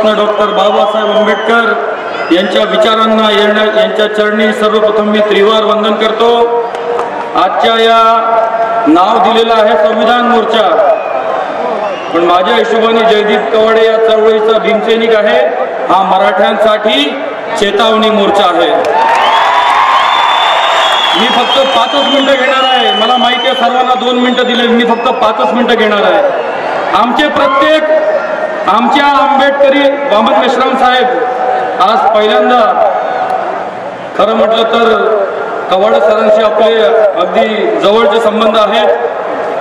Doctor Babasaheb Ambedkar यांच्या विचारांना येण्या यांच्या चरणी सर्वप्रथम मी त्रिवार वंदन करतो. आजच्या या नाव दिलेलं आहे संविधान मोर्चा. पण माझ्या हिशोबाने जयदीप कवाडे या चळवळीचा भीमसैनिक आहे. हा मराठ्यांसाठी चेतावणी मोर्चा आहे. मी फक्त पाचच मिनिटं घेणार आहे. मला माहिती आहे सर्वांना दोन मिनिटं दिले मी फक्त पाचच मिनिटं घेणार आहे. आमचे प्रत्येक आमच्या आंबेडकरी वामन मेश्राम साहेब आज पहिल्यांदा खरं म्हटलं तर कवाड सरांशी आपले अगदी जवळचे संबंध आहेत.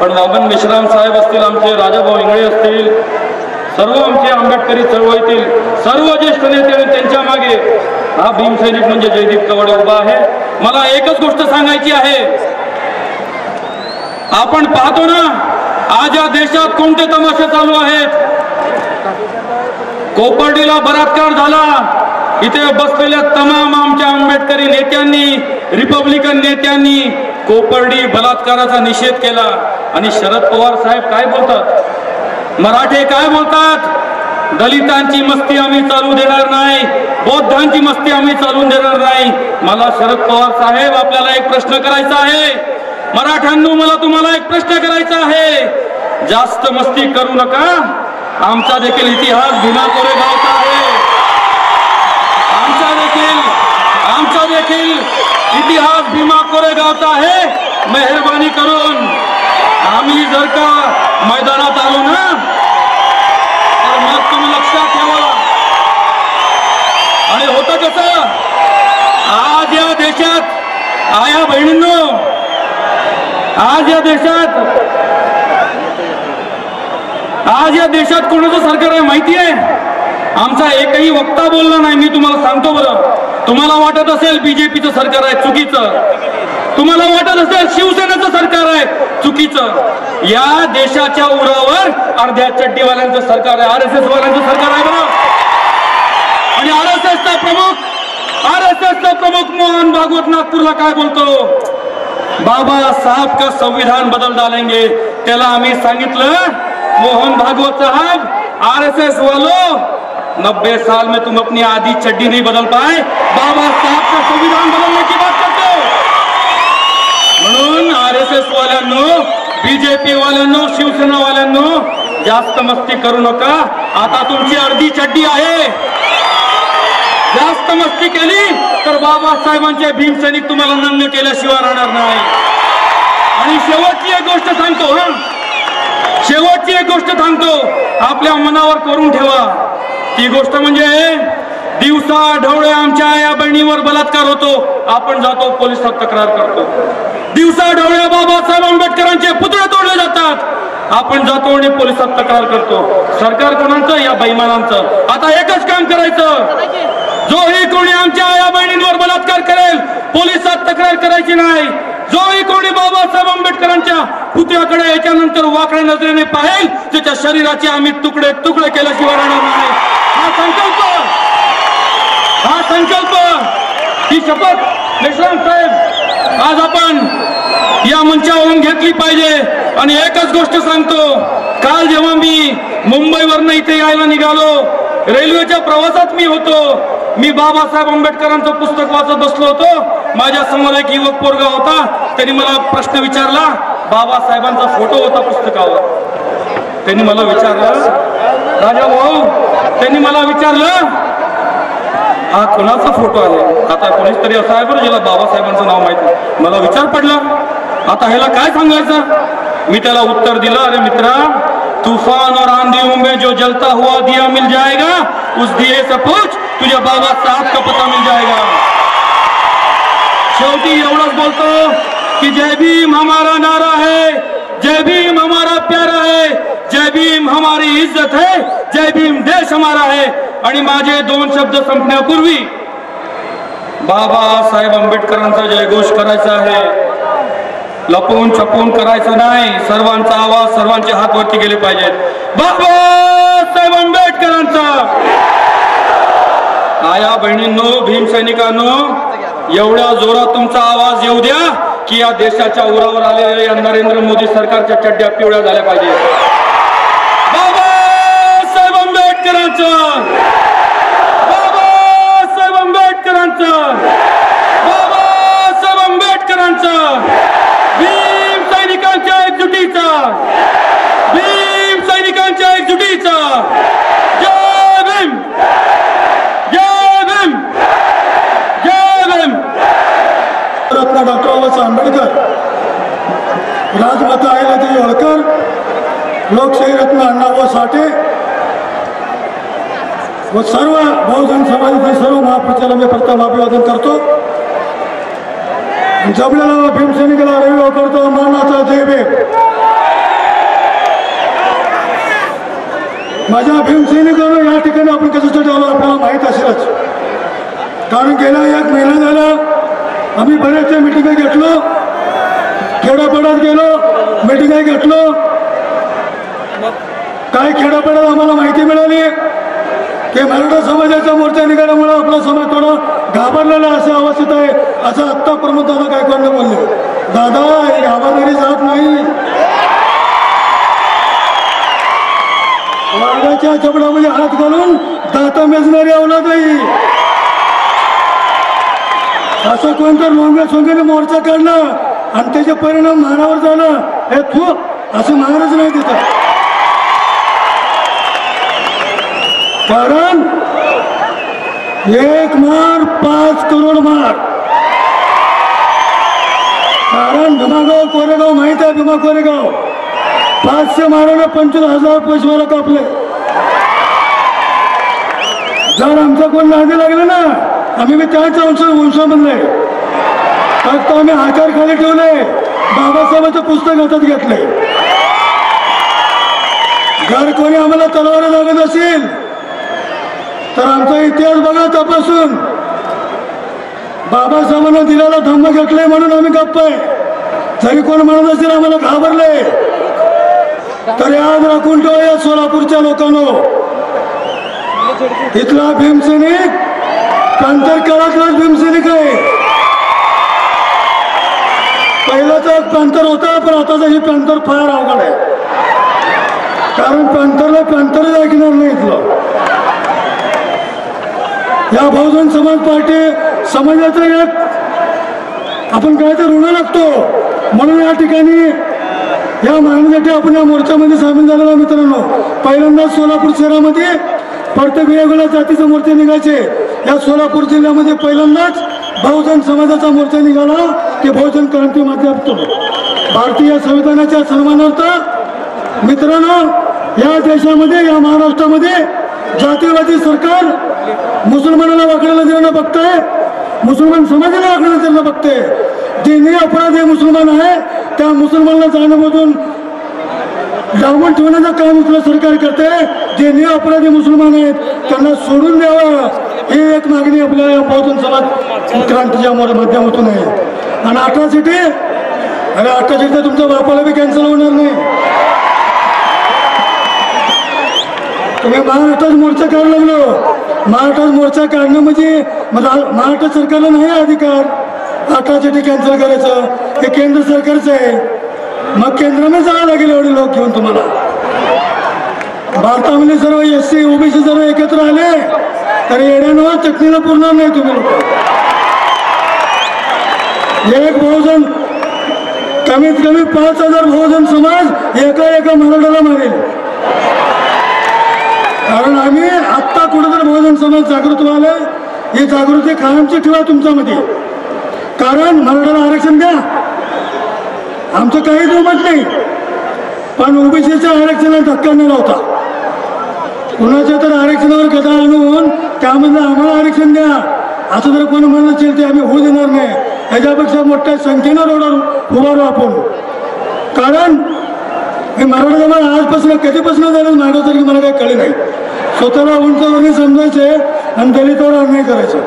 पण वामन मेश्राम साहेब असतील आमचे राजाभाऊ इंगळे असतील सर्व आमचे आंबेडकरी चळवळीतील सर्व ज्येष्ठ नेते आणि त्यांच्या मागे हा भीमसैनिक म्हणजे जयदीप कवाडे उभा आहे. मला एकच गोष्ट सांगायची आहे. आपण पाहतो ना आज या देशात कोणते तमाशे चालू आहेत? कोपर्डीला बलात्कार झाला. इथे बसलेल्या तमाम आमच्या आंबेडकरी नेत्यांनी रिपब्लिकन नेत्यांनी कोपर्डी बलात्काराचा निषेध केला. आणि शरद पवार साहेब काय बोलतात? मराठे काय बोलतात? दलितांची मस्ती आम्ही चालू देणार नाही. बौद्धांची मस्ती आम्ही चालून देणार नाही. मला शरद पवार साहेब आपल्याला एक प्रश्न करायचा आहे. मराठ्यांनो मला तुम्हाला एक प्रश्न करायचा आहे. जास्त मस्ती करू नका. आमचा देखील इतिहास भीमा कोरेगावचा आहे. आमचा देखील आमचा देखील इतिहास भीमा कोरेगावचा आहे. मेहरबानी करून आम्ही जर का मैदानात आलो ना तर मग तुम्ही लक्षात ठेवा. आणि होतं कसं? आज या देशात आया बहिणींनो आज या देशात आज या देशात कोणाचं सरकार आहे माहिती आहे? आमचा एकही वक्ता बोलला नाही मी तुम्हाला सांगतो बरं. तुम्हाला वाटत असेल बीजेपीचं सरकार आहे चुकीचं. तुम्हाला वाटत असेल शिवसेनेचं सरकार आहे चुकीचं. या देशाच्या उरावर अर्ध्या चड्डीवाल्यांचं सरकार आहे आर एस एस वाल्यांचं सरकार आहे बरं. आणि आर एस एसचा प्रमुख आर एस एसचा प्रमुख मोहन भागवत नागपूरला काय बोलतो? बाबा साहब का संविधान बदल डालेंगे त्याला आम्ही सांगितलं मोहन भागवत साहब आरएसएस वालों नब्बे साल में तुम अपनी आधी चड्डी नहीं बदल पाए। बाबा साहब का संविधान बदलने की बात करते हो। म्हणून आर एस एस वाल्यांनो बीजेपी वाल्यांनो शिवसेना वाल्यांनो जास्त मस्ती करू नका. आता तुमची अर्धी चड्डी आहे. जास्त मस्ती केली तर बाबासाहेबांचे भीमसैनिक तुम्हाला नंग केल्याशिवाय राहणार नाही. आणि शेवटची एक गोष्ट सांगतो हा. शेवटची एक गोष्ट सांगतो. आपल्या मनावर करून ठेवा. ती गोष्ट म्हणजे दिवसा ढवळे आमच्या या बहिणीवर बलात्कार होतो. आपण जातो पोलिसात तक्रार करतो. दिवसा ढवळ्या बाबासाहेब आंबेडकरांचे पुतळे तोडले जातात. आपण जातो आणि पोलिसात तक्रार करतो. सरकार कोणाचं? या बैमानांचं आता एकच काम करायचं. जोही कोणी आमच्या या बहिणींवर बलात्कार करेल पोलिसात तक्रार करायची नाही. जोही कोणी बाबासाहेब आंबेडकरांच्या पुतळ्याकडे याच्यानंतर वाकड्या नजरेने पाहेल त्याच्या शरीराचे आम्ही तुकडे तुकडे केल्याशिवाय राहणार नाही. हा संकल्प! हा संकल्प! ही शपथ मेश्राम साहेब आज आपण या मंचावरून घेतली पाहिजे. आणि एकच गोष्ट सांगतो काल जेव्हा मी मुंबईवरनं इथे यायला निघालो रेल्वेच्या प्रवासात मी होतो. मी बाबासाहेब आंबेडकरांचं पुस्तक वाचत बसलो होतो. माझ्यासमोर एक युवक पोरगा होता. त्यांनी मला प्रश्न विचारला बाबासाहेबांचा फोटो होता पुस्तकावर. त्यांनी मला विचारलं राजा भाऊ त्यांनी मला विचारलं हा कोणाचा फोटो आहे? आता कोणीच तरी असा आहे बरं ज्याला बाबासाहेबांचं नाव माहिती मला विचार पडला आता ह्याला काय सांगायचं? मी त्याला उत्तर दिलं अरे मित्रा तूफान और आंधियों में जो जलता हुआ दिया मिल जाएगा उस दिए से पूछ तुझे बाबा साहब का पता मिल जाएगा. शेवटी एवढंच बोलतो की जय भीम हमारा नारा है जय भीम हमारा प्यारा है जय भीम हमारी इज्जत है जय भीम देश हमारा है। आणि माझे दोन शब्द संपण्यापूर्वी बाबासाहेब आंबेडकरांचा जयघोष करायचा आहे. लपवून छपवून करायचं नाही सर्वांचा आवाज सर्वांचे हात वरती गेले पाहिजेत. बाबासाहेब आंबेडकरांचा! आया बहिणींनो भीमसैनिकांनो एवढ्या जोरात तुमचा आवाज येऊ द्या. की या देशाच्या उरावर आलेल्या या नरेंद्र मोदी सरकारच्या चड्ड्या पिवळ्या झाल्या पाहिजे. बाबासाहेब आंबेडकरांचं! बाबासाहेब आंबेडकरांचं! बाबासाहेब आंबेडकरांचं! भीम सैनिकांच्या एकजुटीचा! भीम सैनिकांच्या एकजुटीचा! जय भीम जय भीम जय भीम रत्न डॉक्टर बाबासाहेब आंबेडकर राजमाता अहिल्यादेवी होळकर लोकशाही रत्न अण्णाभाऊ साठे व सर्व बहुजन समाजाचे सर्व महापुरुषाला मी प्रथम अभिवादन करतो. जमलेला भीमसैनिकाला रवी करतो मानाचा जयबे माझ्या भीमसैनिकांना या ठिकाणी आपण कशासाठी आलो आपल्याला माहीत असेलच. कारण गेला एक महिना झाला आम्ही बऱ्याचशा मिटिंगा घेतलो. खेड्यापाड्यात गेलो मिटिंगा घेतलो. काय खेड्यापाड्यात आम्हाला माहिती मिळाली की मराठा समाजाचा मोर्चा निघाल्यामुळे आपला समाज थोडा घाबरलेला असं अवस्थित आहे असं आत्ता प्रमोद दादा गायकवाडने बोलले. दादा ही घाबरणारी जात नाही. वाघाच्या चपडामध्ये हात घालून दाता मेजणारी अवलाद आहे. असं कोणतं लोंग्या सोंगेने मोर्चा काढला आणि त्याचे परिणाम महारावर झाला हे थू असं महाराज नाही तिथं कारण एक मार पाच करोड मार. कारण भीमागाव कोरेगाव माहीत आहे भीमा कोरेगाव? पाचशे माराने पंचवीस हजार पैशवाला कापले. जर आमचा कोण नादी लागले ना आम्ही मी त्याच वंश वंशामधले फक्त आम्ही आकार खाली ठेवले. बाबासाहेबांचं पुस्तक हातात घेतले. जर कोणी आम्हाला तलवार लागत असेल तर आमचा इतिहास बघा तपासून. बाबासाहेबांना दिलेला धम्म घेतले म्हणून आम्ही गप्प आहे जरी कोण म्हणत असेल आम्हाला घाबरले तर याद राखून ठेवा या सोलापूरच्या लोकांनो. इथला भीमसैनिक पंतर काळातलाच भीमसैनिक आहे. पहिलाचा पॅन्थर होता पण आताचा ही पॅन्थर फार अवघड आहे. कारण पॅन्थरला पॅन्थरच ऐकणार नाही इथलं. या बहुजन समाज पार्टी समाजाचं एक आपण काय तर ऋण लागतो. म्हणून या ठिकाणी या मागणीसाठी आपण या मोर्चामध्ये सामील झालेला मित्रांनो. पहिल्यांदा सोलापूर शहरामध्ये प्रत्येक वेगवेगळ्या जातीचे मोर्चे निघायचे. या सोलापूर जिल्ह्यामध्ये पहिल्यांदाच बहुजन समाजाचा मोर्चा निघाला. की बहुजन क्रांती माध्यमातून. भारतीय संविधानाच्या सन्मानार्थ मित्रांनो या देशामध्ये या महाराष्ट्रामध्ये जातीवादी सरकार मुसलमानाला वाकडायला देणं बघतंय. मुसलमान समाजाला वाकडायला देणं बघतंय. जे निरपराधी मुसलमान आहे त्या मुसलमानाला जाण्यामधून डावून ठेवण्याचं काम इथलं सरकार करते जे निरपराधी मुसलमान आहेत त्यांना सोडून द्यावं. ही एक मागणी आपल्या बहुजन समाज क्रांतीच्या माध्यमातून आहे. आणि अठरा सिटी? अरे अठरा सीट तर तुमच्या बापाला बी कॅन्सल होणार नाही. तुम्ही महाराष्ट्रात मोर्चा काढायला लागलो. महाराष्ट्रात मोर्चा काढणं म्हणजे महाराष्ट्र सरकारला नाही अधिकार. अठरा सिटी कॅन्सल करायचं. हे केंद्र सरकारचं आहे. मग केंद्राने जावं लागेल एवढे लोक घेऊन तुम्हाला. भारतामध्ये सर्व एस सी ओबीसी सर्व एकत्र आले. तर येण्यानं चटणीला पुरणार नाही तुम्ही. लोक एक बहुजन कमीत कमी पाच हजार बहुजन समाज एका एका मराठाला मारेल कारण आम्ही आत्ता कुठेतरी बहुजन समाज जागृत व्हायला ही जागृती कायमची ठेवा तुमच्यामध्ये. कारण मराठाला आरक्षण द्या. आमचं काही दुमत नाही. पण ओबीसीच्या आरक्षणाला धक्का न लावता. कुणाच्या तर आरक्षणावर गदा आणून त्यामधलं आम्हाला आरक्षण द्या. असं जर कोणी म्हणत असेल ते आम्ही होऊ देणार नाही ह्याच्यापेक्षा मोठ्या संख्येनं रोडावर उभारू आपण. कारण हे मराठा जमा आजपासून कधीपासून झालं मागवतं की मला काही कळले नाही. स्वतःला उंचवरणी समजायचे आणि दलितावर अन्याय करायचे.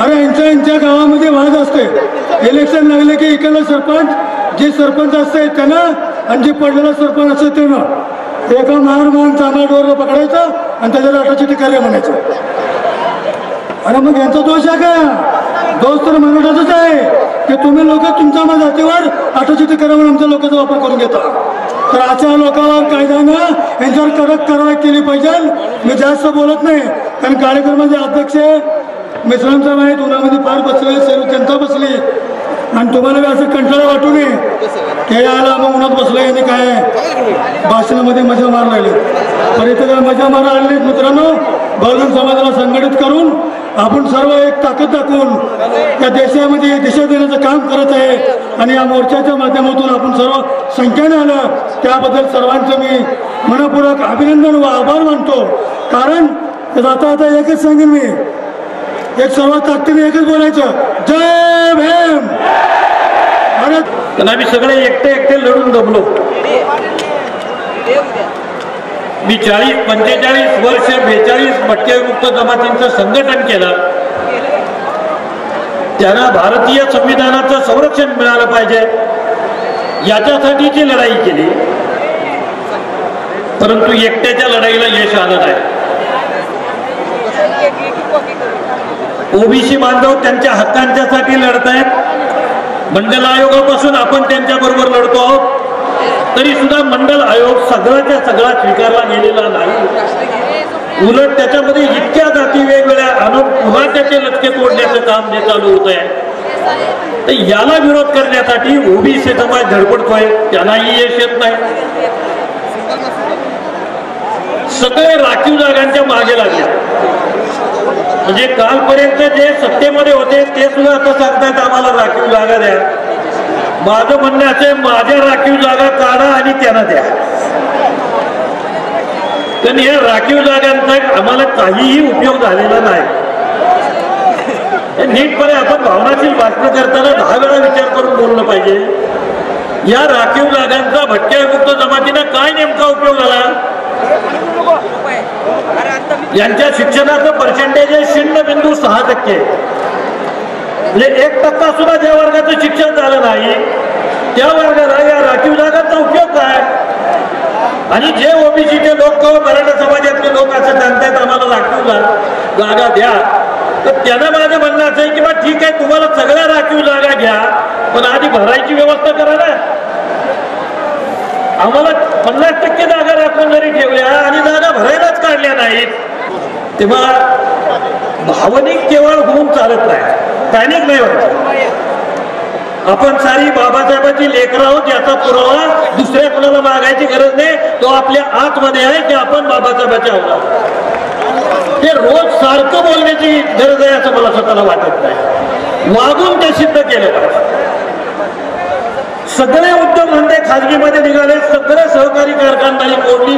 अरे यांच्या यांच्या गावामध्ये वाद असते. इलेक्शन लागले की इकडला सरपंच जे सरपंच असते त्यांना आणि जे पडलेला सरपंच असते त्यांना. एका महार मान चांदा डोर पकडायचं आणि त्याच्यावर अटाची कार्य म्हणायचं. अरे मग यांचा दोष आहे का? दोष तर मराठाचाच आहे. की तुम्ही लोक तुमच्या मग जातीवर अटाचिटी म्हणून आमच्या लोकांचा वापर करून घेता. तर अशा लोकांवर कायद्यानं यांच्यावर कडक कारवाई केली पाहिजे. मी जास्त बोलत नाही. कारण कार्यक्रमाचे अध्यक्ष मिश्राम साहेब आहेत. उन्हामध्ये फार बसले सर्व जनता बसली. आणि तुम्हाला बी असं कंटाळा वाटू नये. ते आला मग उन्हात बसलं यांनी काय भाषणामध्ये मजा मार लागले पण इथं काय मजा मारा आले मित्रांनो बहुजन समाजाला संघटित करून आपण सर्व एक ताकद दाखवून या देशामध्ये दिशा देण्याचं काम करत आहे. आणि या मोर्चाच्या माध्यमातून आपण सर्व संख्येने आलं. त्याबद्दल सर्वांचं मी मनपूर्वक अभिनंदन व आभार मानतो. कारण आता आता एकच सांगेन मी. एक सर्वात ताकदीने एकच बोलायचं. जय भीम! भारत आम्ही सगळे एकटे एकटे लढून दमलो मी चाळीस पंचेचाळीस वर्ष बेचाळीस भटकेमुक्त जमातींचं संघटन केलं. त्यांना भारतीय संविधानाचं संरक्षण मिळालं पाहिजे. याच्यासाठीची लढाई केली. परंतु एकट्याच्या लढाईला यश आलं नाही. ओबीसी बांधव त्यांच्या हक्कांच्यासाठी लढत आहेत मंडल आयोगापासून आपण त्यांच्या बरोबर लढतो आहोत. तरी सुद्धा मंडल आयोग सगळ्याच्या सगळा स्वीकारला गेलेला नाही. उलट त्याच्यामध्ये इतक्या जाती वेगवेगळ्या आणून पुन्हा त्याचे लटके तोडण्याचं काम जे चालू होत आहे तर याला विरोध करण्यासाठी ओबीसी समाज धडपडतोय. त्यांनाही यश येत नाही. सगळे राखीव जागांच्या मागे लागले. म्हणजे कालपर्यंत जे सत्तेमध्ये होते ते सुद्धा आता सांगतायत आम्हाला राखीव जागा द्या. माझं म्हणणं असं माझ्या राखीव जागा काढा आणि त्यांना द्या. कारण या राखीव जागांचा आम्हाला काहीही उपयोग झालेला नाही. नीटपणे आपण भावनाशील भाषण करताना दहा वेळा विचार करून बोललं पाहिजे. या राखीव जागांचा भटक्यामुक्त जमातीनं काय नेमका उपयोग झाला? यांच्या शिक्षणाचं पर्सेंटेज आहे शून्य बिंदू सहा टक्के. म्हणजे एक टक्का सुद्धा ज्या वर्गाचं शिक्षण झालं नाही त्या वर्गाला या राखीव जागांचा उपयोग काय? आणि जे ओबीसीचे लोक किंवा मराठा समाजातले लोक असं सांगतायत आम्हाला राखीव जागा द्या. तर त्यांना माझं म्हणणं असं आहे की बा ठीक आहे तुम्हाला सगळ्या राखीव जागा घ्या पण आधी भरायची व्यवस्था करा ना. आम्हाला पन्नास टक्के जागा राखून जरी ठेवल्या आणि जागा भरायलाच काढल्या नाहीत तेव्हा भावनिक केवळ होऊन चालत नाही. पॅनिक नाही वाटत आपण सारी बाबासाहेबांची लेकरं आहोत याचा पुरावा दुसऱ्या कुणाला मागायची गरज नाही तो आपल्या आतमध्ये आहे की आपण बाबासाहेबांचे आहोत ते रोज सारखं बोलण्याची गरज आहे असं मला स्वतःला वाटत नाही. वागून ते सिद्ध केलं पाहिजे. सगळे उद्योगधंदे खाजगीमध्ये निघाले सगळे सहकारी कारखानदारी मोडली.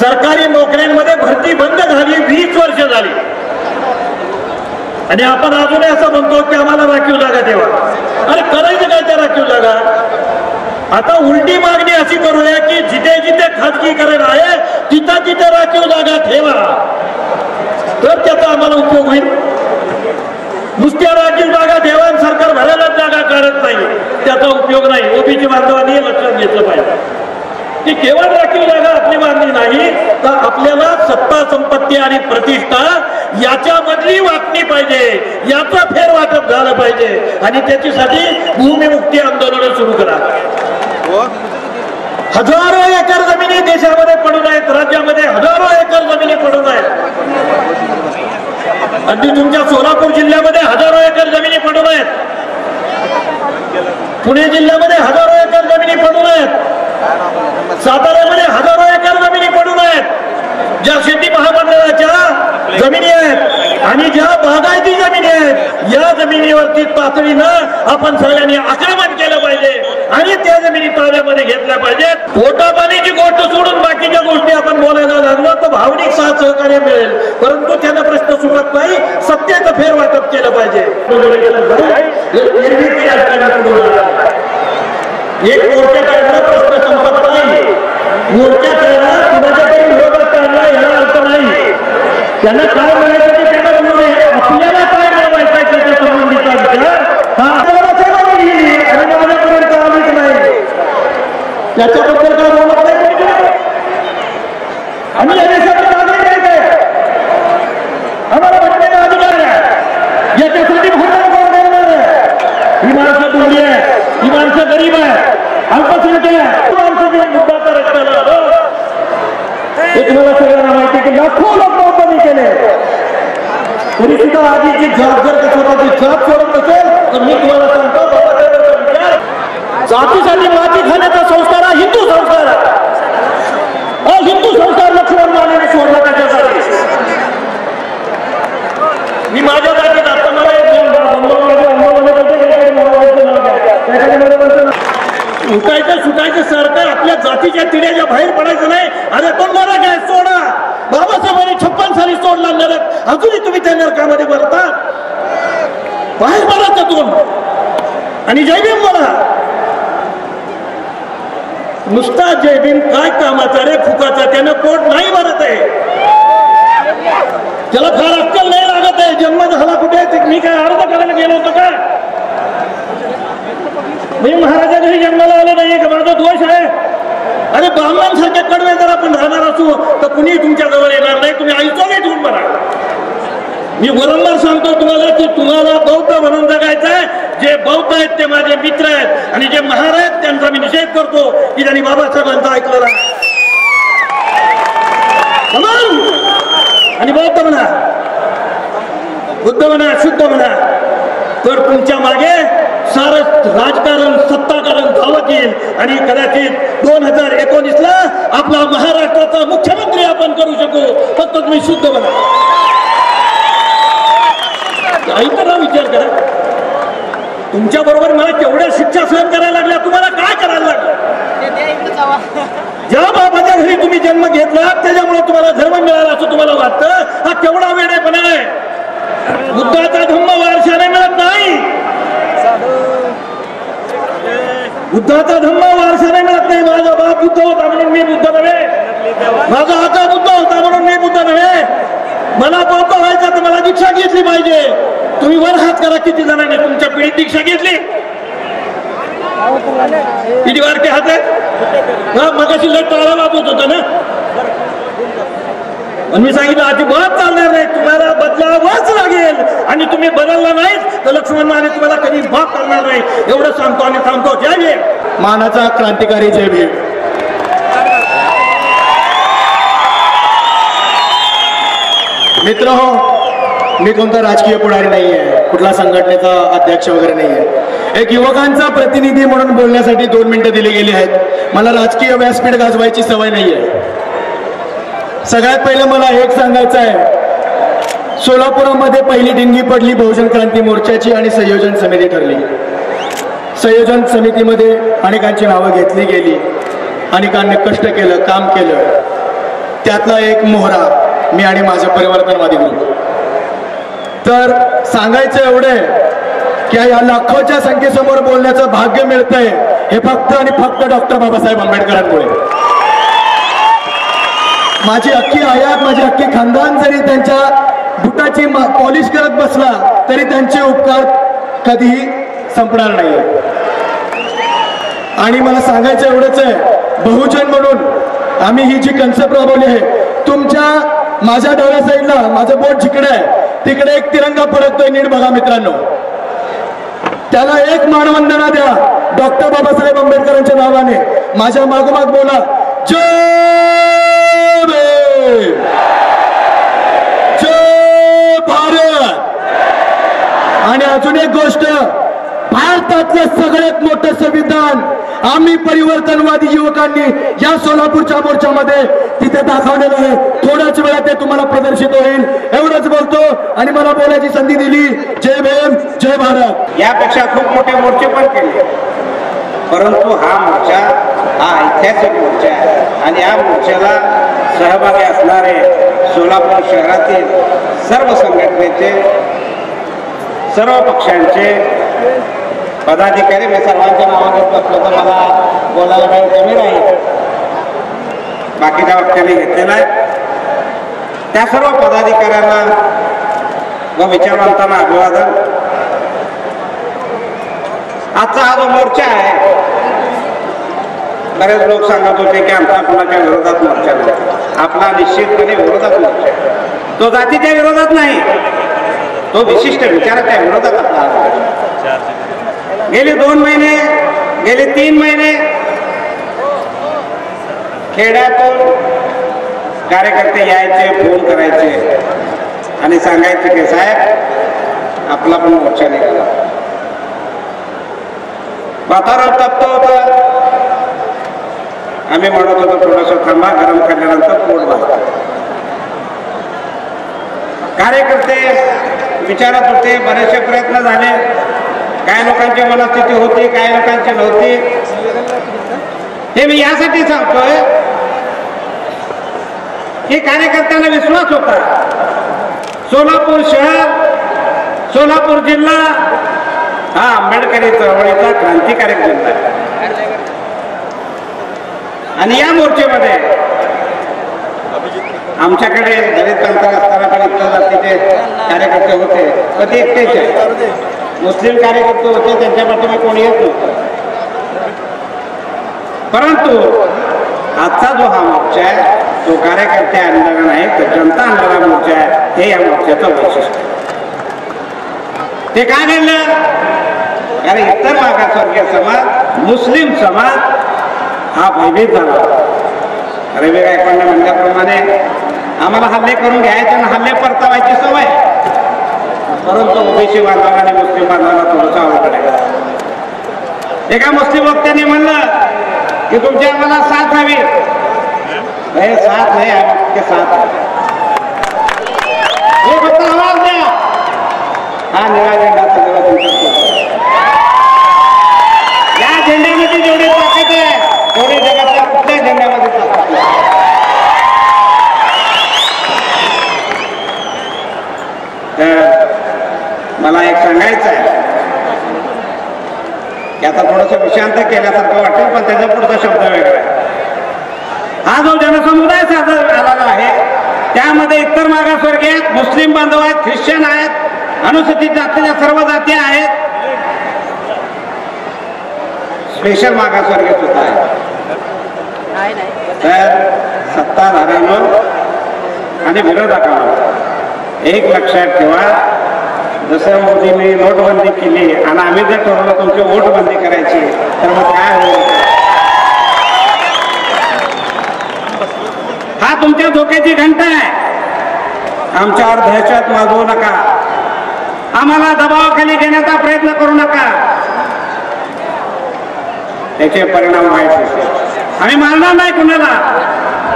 सरकारी नोकऱ्यांमध्ये भरती बंद झाली वीस वर्ष झाली. आणि आपण अजूनही असं म्हणतो की आम्हाला राखीव जागा देवा अरे करायचं काय त्या राखीव जागा? आता उलटी मागणी अशी करूया की जिथे जिथे खाजगीकरण आहे तिथं तिथे राखीव जागा ठेवा. तर त्याचा आम्हाला उपयोग होईल. नुसत्या राखीव जागा ठेवा आणि सरकार भरायलाच जागा काढत नाही. त्याचा उपयोग नाही. ओबीसी बांधवांनी हे लक्षात घेतलं पाहिजे. की केवळ राखीव जागा आपली मागणी नाही तर आपल्याला सत्ता संपत्ती आणि प्रतिष्ठा याच्यामधली वाटणी पाहिजे. याचा फेर वाटप झालं पाहिजे. आणि त्याच्यासाठी भूमिमुक्ती आंदोलन सुरू करा. हजारो एकर जमिनी देशामध्ये पडून आहेत राज्यामध्ये हजारो एकर जमिनी पडून आहेत. अगदी तुमच्या सोलापूर जिल्ह्यामध्ये हजारो एकर जमिनी पडून आहेत. पुणे जिल्ह्यामध्ये हजारो एकर जमिनी पडून आहेत. साताऱ्यामध्ये हजारो एकर जमिनी पडून आहेत. ज्या शेती महामंडळाच्या जमिनी आहेत आणि ज्या बागायती जमिनी आहेत या जमिनीवरती तातडीनं आपण सगळ्यांनी आक्रमण केलं पाहिजे आणि त्या जमिनी ताब्यामध्ये घेतल्या पाहिजेत. पोटापाण्याची गोष्ट सोडून बाकीच्या गोष्टी आपण बोलायला लागलो तर भावनिक साथ सहकार्य मिळेल. परंतु त्यांना प्रश्न सुटत नाही सत्याचं फेरवाटप केलं पाहिजे एरवी ते राजकारणात पुढे आला. एक मोर्चा काढला प्रश्न संपत नाही. मोर्चा काढला कुणाच्या तरी विरोधात काढला याला अर्थ नाही. त्यांना काय म्हणायचं ते त्यांना बोलू नये आपल्याला काय मिळवायचं आहे त्याच्या संबंधीचा विचार? हा आपल्याला आणि माझ्यापर्यंत आलीच नाही. त्याच्याबद्दल काय बोलत नाही? आणि कोणी? आम्ही या देशाचे नागरिक आहे काय आम्हाला म्हणण्याचा अधिकार आहे याच्यासाठी भांडण कोण करणार आहे ही माणसं दुर्गी आहे ही माणसं गरीब आहे अल्पसंख्याक आहे ही माणसं जे मुद्दा करत आलं हे तुम्हाला की लाखो लोक बंद केले. तरी सुद्धा आधी जी जबाबदारी स्वतःची जात सोडत असेल तर मी तुम्हाला सांगतो जातीसाठी माती खाण्याचा संस्कार हा हिंदू संस्कार हा हिंदू संस्कार लक्ष्मण मानेने सोडला त्याच्यासाठी. मी माझ्या जागेत आता मला एक उठायचं सुटायचं सरकार आपल्या जातीच्या तिड्याच्या बाहेर पडायचं नाही. अरे तो नरक आहे सोडा बाबासाहेबांनी छप्पन साली सोडला नरक अजूनही तुम्ही त्या नरकामध्ये भरता बाहेर पडा त्यातून. आणि जयभीम बोला. नुसता जयभीम काय कामाचा रे फुकाचा? त्यानं पोट नाही भरत आहे. त्याला फार अक्कल नाही लागत आहे. जन्म झाला कुठे? मी काय अर्ज करायला गेलो होतो का? मी महाराजा घरी जन्माला आलो नाही का? माझा दोष आहे. अरे ब्राह्मण सारखे कडवे जर आपण राहणार असू तर कुणी तुमच्या जवळ येणार नाही. तुम्ही आईचो ठेवून बरा मी वारंवार सांगतो तुम्हाला की तुम्हाला बौद्ध म्हणून जगायचं आहे. जे बौद्ध आहेत ते माझे मित्र आहेत. आणि जे महार आहेत त्यांचा मी निषेध करतो की त्यांनी बाबासाहेबांचा ऐकलं आणि बौद्ध म्हणा बुद्ध म्हणा शुद्ध म्हणा तर तुमच्या मागे सारं राजकारण सत्ताकारण धावत येईल. आणि कदाचित दोन हजार एकोणीस ला आपला महाराष्ट्राचा मुख्यमंत्री आपण करू शकू. फक्त तुम्ही शुद्ध म्हणा. ऐका ना विचार करा. तुमच्या बरोबर मला केवढ्या शिक्षा सहन करायला लागल्या तुम्हाला काय करायला लागलं? ज्या बाबाच्या घरी तुम्ही जन्म घेतला त्याच्यामुळे तुम्हाला धर्म मिळाला असं तुम्हाला वाटतं? हा केवढा वेळेपणा आहे. बुद्धाचा धम्म वारशाने मिळत नाही. बुद्धाचा धम्म वारशाने मिळत नाही. माझा बाप बुद्ध होता म्हणून मी बुद्ध नव्हे. माझा आका बुद्ध होता म्हणून मी बुद्ध नव्हे. मला बौद्ध दीक्षा घेतली पाहिजे. तुम्ही वर हात करा किती जणांनी तुमच्या पिढीत दीक्षा घेतली? किती वारके हात हा मगाशी लट टाळा वापरत होता ना? पण मी सांगितलं अजिबात चालणार नाही तुम्हाला बदलावंच लागेल. आणि तुम्ही बदलला नाही तर लक्ष्मण माने तुम्हाला कधी माफ करणार नाही. एवढं सांगतो आणि थांबतो. जय भीम. मानाचा क्रांतिकारी जय भीम. मित्र हो मी कोणता राजकीय पुढारी नाही आहे कुठला संघटनेचा अध्यक्ष वगैरे नाही आहे एक युवकांचा प्रतिनिधी म्हणून बोलण्यासाठी दोन मिनिटं दिली गेली आहेत. मला राजकीय व्यासपीठ गाजवायची सवय नाही आहे सगळ्यात पहिलं मला एक सांगायचं आहे. सोलापुरामध्ये पहिली डिंगी पडली बहुजन क्रांती मोर्चाची आणि संयोजन समिती ठरली. संयोजन समितीमध्ये अनेकांची नावं घेतली गेली. अनेकांनी कष्ट केलं काम केलं. त्यातला एक मोहरा मी आणि माझं परिवर्तनवादी ग्रुप तर सांगायचं एवढे की या लाखोच्या संख्येसमोर बोलण्याचं भाग्य मिळतंय. हे फक्त आणि फक्त डॉक्टर बाबासाहेब आंबेडकरांमुळे. माझी अख्खी आयात माझी अख्खी खानदान जरी त्यांच्या बुटाची पॉलिश करत बसला तरी त्यांचे उपकार कधीही संपणार नाही आणि मला सांगायचं एवढंच आहे बहुजन म्हणून आम्ही ही जी कन्सेप्ट राबवली आहे तुमच्या माझ्या डाव्या साईडला माझं बोट जिकडे आहे तिकडे एक तिरंगा फडकतोय नीट बघा मित्रांनो. त्याला एक मानवंदना द्या. डॉक्टर बाबासाहेब आंबेडकरांच्या नावाने. माझ्या मागोमाग बोला. जय जय भारत. आणि अजून एक गोष्ट. भारतातलं सगळ्यात मोठं संविधान आम्ही परिवर्तनवादी युवकांनी या सोलापूरच्या मोर्चामध्ये तिथे दाखवलेलं आहे. थोड्याच वेळात ते तुम्हाला प्रदर्शित होईल. एवढंच बोलतो आणि मला बोलायची संधी दिली. जय भीम जय भारत. यापेक्षा खूप मोठे मोर्चे पण केले. परंतु हा मोर्चा हा ऐतिहासिक मोर्चा आहे. आणि या मोर्चाला सहभागी असणारे सोलापूर शहरातील सर्व संघटनेचे सर्व पक्षांचे पदाधिकारी मी सर्वांच्या नावाने मला बोलायला वेळ कमी राहील बाकीच्या वक्त्यांनी घेतलेला आहे त्या सर्व पदाधिकाऱ्यांना व विचारवंतांना अभिवादन आजचा हा जो मोर्चा आहे बरेच लोक सांगत होते की आमचा कुणाच्या विरोधात मोर्चा नाही. आपला निश्चितपणे विरोधात मोर्चा आहे. तो जातीच्या विरोधात नाही तो विशिष्ट विचाराच्या विरोधात आपला गेले दोन महिने गेले तीन महिने खेड्यातून कार्यकर्ते यायचे फोन करायचे आणि सांगायचे की साहेब आपला पण मोर्चा निघाला. वातावरण तप्त होतं. आम्ही म्हणत होतो थोडासा थांबा गरम केल्यानंतर पोट भरतात कार्यकर्ते विचारत होते बरेचसे प्रयत्न झाले. काय लोकांची मनस्थिती होती काय लोकांची नव्हती? हे मी यासाठी सांगतोय की कार्यकर्त्यांना विश्वास होता. सोलापूर शहर सोलापूर जिल्हा हा आंबेडकरी चळवळीचा क्रांतिकारक जिल्हा आणि या मोर्चेमध्ये आमच्याकडे दलित प्रांत असताना पण जातीचे कार्यकर्ते होते. पण ते एकटेच आहे मुस्लिम कार्यकर्ते होते त्यांच्या पाठीमागे कोणी येत नव्हतं. परंतु आजचा जो हा मोर्चा आहे तो कार्यकर्ते आंदोलन आहे तो जनता आंदोलन मोर्चा आहे हे या मोर्चाचं वैशिष्ट्य ते काय घडलं कारण इतर मागासवर्गीय समाज मुस्लिम समाज हा भयभीत झाला. रवी गायकवाडने म्हणल्याप्रमाणे आम्हाला हल्ले करून घ्यायचे आणि हल्ले परतावायची सवय परंतु ओबीसी बांधवाला आणि मुस्लिम बांधवाला थोडंसं अवघड आहे. एका मुस्लिम वक्त्याने म्हणलं की तुमची आम्हाला साथ हवी. हे साथ नाही आपके साथ आहे. हे फक्त आवाज द्या हा निळा झेंडा सगळं या झेंड्यामध्ये जेवढी ताकद आहे तेवढी जगातल्या कुठल्या झेंड्यामध्ये ताकद नाही. तर मला एक सांगायचं आहे याचा आता थोडंसं विषांत केल्यासारखं वाटेल पण त्याचा पुढचा शब्द वेगळा आहे हा जो जनसमुदाय साजरा झालेला आहे त्यामध्ये इतर मागासवर्गीय आहेत मुस्लिम बांधव आहेत ख्रिश्चन आहेत अनुसूचित जातीच्या सर्व जाती आहेत. स्पेशल मागासवर्गीय सुद्धा आहे तर सत्ताधाऱ्यांवर आणि विरोधकांवर एक लक्षात ठेवा जसं मोदींनी नोटबंदी केली आणि आम्ही जर ठरवलं तुमची वोटबंदी करायची तर मग काय होईल? हा तुमच्या धोक्याची घंटा आहे. आमच्यावर दहशत माजवू नका. आम्हाला दबावाखाली घेण्याचा प्रयत्न करू नका. त्याचे परिणाम वाईट आम्ही मारणार नाही कुणाला.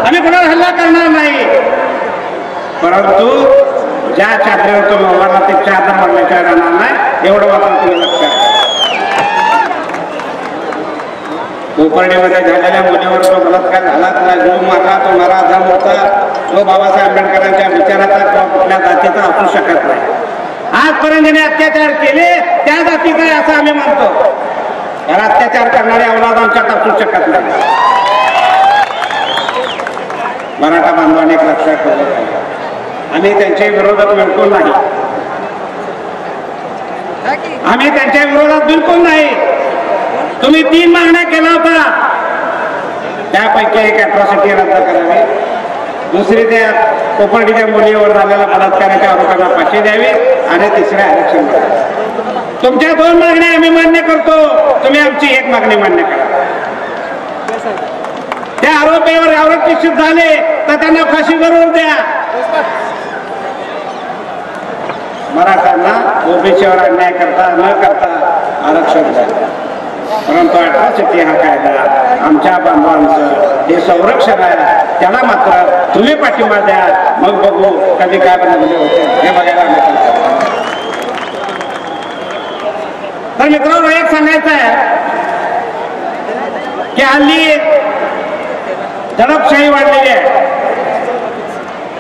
आम्ही कुणाला हल्ला करणार नाही. परंतु ज्या चादरीवर तुम्ही उभारला ते चादर मारण्याच्या राहणार नाही. एवढं मात्र तुम्ही लक्षात ठेवा. कोपर्डीमध्ये झालेल्या मुलीवर तो बलात्कार झाला त्याला जीव मारला तो नराधम होता. तो बाबासाहेब आंबेडकरांच्या विचाराचा किंवा कुठल्या जातीचा असू शकत नाही. आजपर्यंत ज्याने अत्याचार केले त्या जातीचा आहे असं आम्ही मानतो त्याला अत्याचार करणारे अवलाद आमच्यात असू शकत नाही. मराठा बांधवाने एक लक्षात ठेवलं पाहिजे. आम्ही त्यांच्या विरोधात बिलकुल नाही. आम्ही त्यांच्या विरोधात बिलकुल नाही. तुम्ही तीन मागण्या केला होता त्यापैकी एक अॅट्रॉसिटी रद्द करावी दुसरी त्या कोपर्डीच्या मुलीवर झालेल्या बलात्काराच्या आरोपांना फाशी द्यावी आणि तिसरे आरक्षण द्यावे तुमच्या दोन मागण्या आम्ही मान्य करतो. तुम्ही आमची एक मागणी मान्य करा. त्या आरोपीवर आरोप निश्चित झाले तर त्यांना फाशी करून द्या. मराठ्यांना ओबीसीवर अन्याय करता न करता आरक्षण द्या. परंतु अट्रॉसिटी हा कायदा आमच्या बांधवांचं हे संरक्षण आहे त्याला मात्र तुम्ही पाठिंबा द्या. मग बघू कधी काय बनवले होते. हे बघायला आम्ही तर मित्रांनो एक सांगायचं आहे की हल्ली दडपशाही वाढलेली आहे.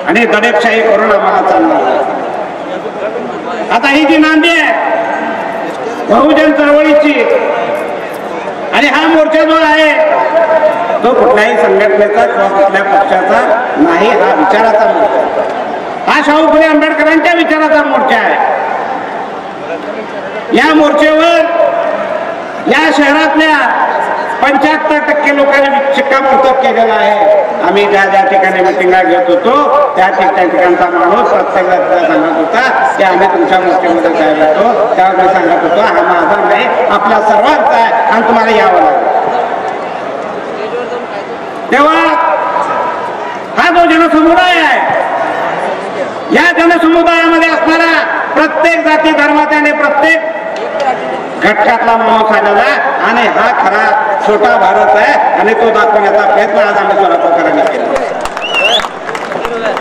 आणि दडपशाही कोरोना आम्हाला चालणार आता ही जी नांदी आहे बहुजन चळवळीची आणि हा मोर्चा जो आहे तो कुठल्याही संघटनेचा किंवा कुठल्या पक्षाचा नाही हा विचाराचा मोर्चा हा शाहू फुले आंबेडकरांच्या विचाराचा मोर्चा आहे. या मोर्चेवर या शहरातल्या पंच्याहत्तर टक्के लोकांनी शिक्कामोर्तब केलेला आहे. आम्ही ज्या ज्या ठिकाणी मिटिंगा घेत होतो त्या त्या ठिकाणचा माणूस प्रत्येकाला सांगत होता. की आम्ही तुमच्या मोर्चेमध्ये जायला येतो. त्यावेळी मी सांगत होतो हा माझा नाही आपल्या सर्वांचा आहे आणि तुम्हाला यावं लागेल. तेव्हा हा जो जनसमुदाय आहे या जनसमुदायामध्ये असणारा प्रत्येक जाती धर्माच्या आणि प्रत्येक घटकातला माणूस आलेला आणि हा खरा छोटा भारत आहे आणि तो दाखवण्याचा प्रयत्न आज आम्ही सोलापूर केला.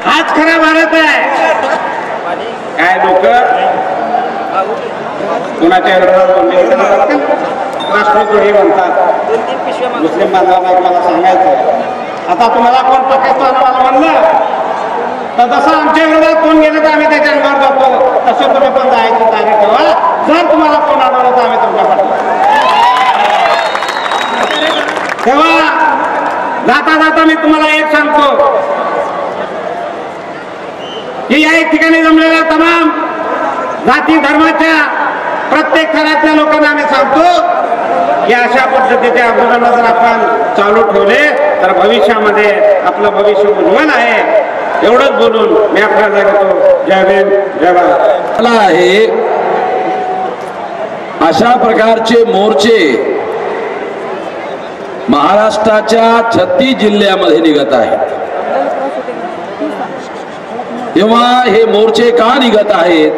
हाच खरा भारत आहे. काय लोक कुणाच्या विरोधात बोलले राष्ट्रद्रोही म्हणतात. मुस्लिम बांधवांना तुम्हाला सांगायचं आता तुम्हाला कोण पाकिस्तानवाला म्हणलं? तर जसं आमच्या विरोधात कोण गेलं तर आम्ही त्याच्या अंगावर जातो. तसं तुम्ही पण जायची तयारी ठेवा जर तुम्हाला कोण आढळलं तर आम्ही तुमच्या पाठवू तेव्हा जाता जाता मी तुम्हाला एक सांगतो. की या एक ठिकाणी जमलेल्या तमाम जाती धर्माच्या प्रत्येक थरातल्या लोकांना आम्ही सांगतो की अशा पद्धतीचे आंदोलन जर आपण चालू ठेवले तर भविष्यामध्ये आपलं भविष्य उज्ज्वल आहे. एवढंच बोलून मी आपल्याला जागतो जय भीम जय भारत. आहे अशा प्रकारचे मोर्चे महाराष्ट्राच्या छत्तीस जिल्ह्यामध्ये निघत आहेत तेव्हा हे मोर्चे का निघत आहेत?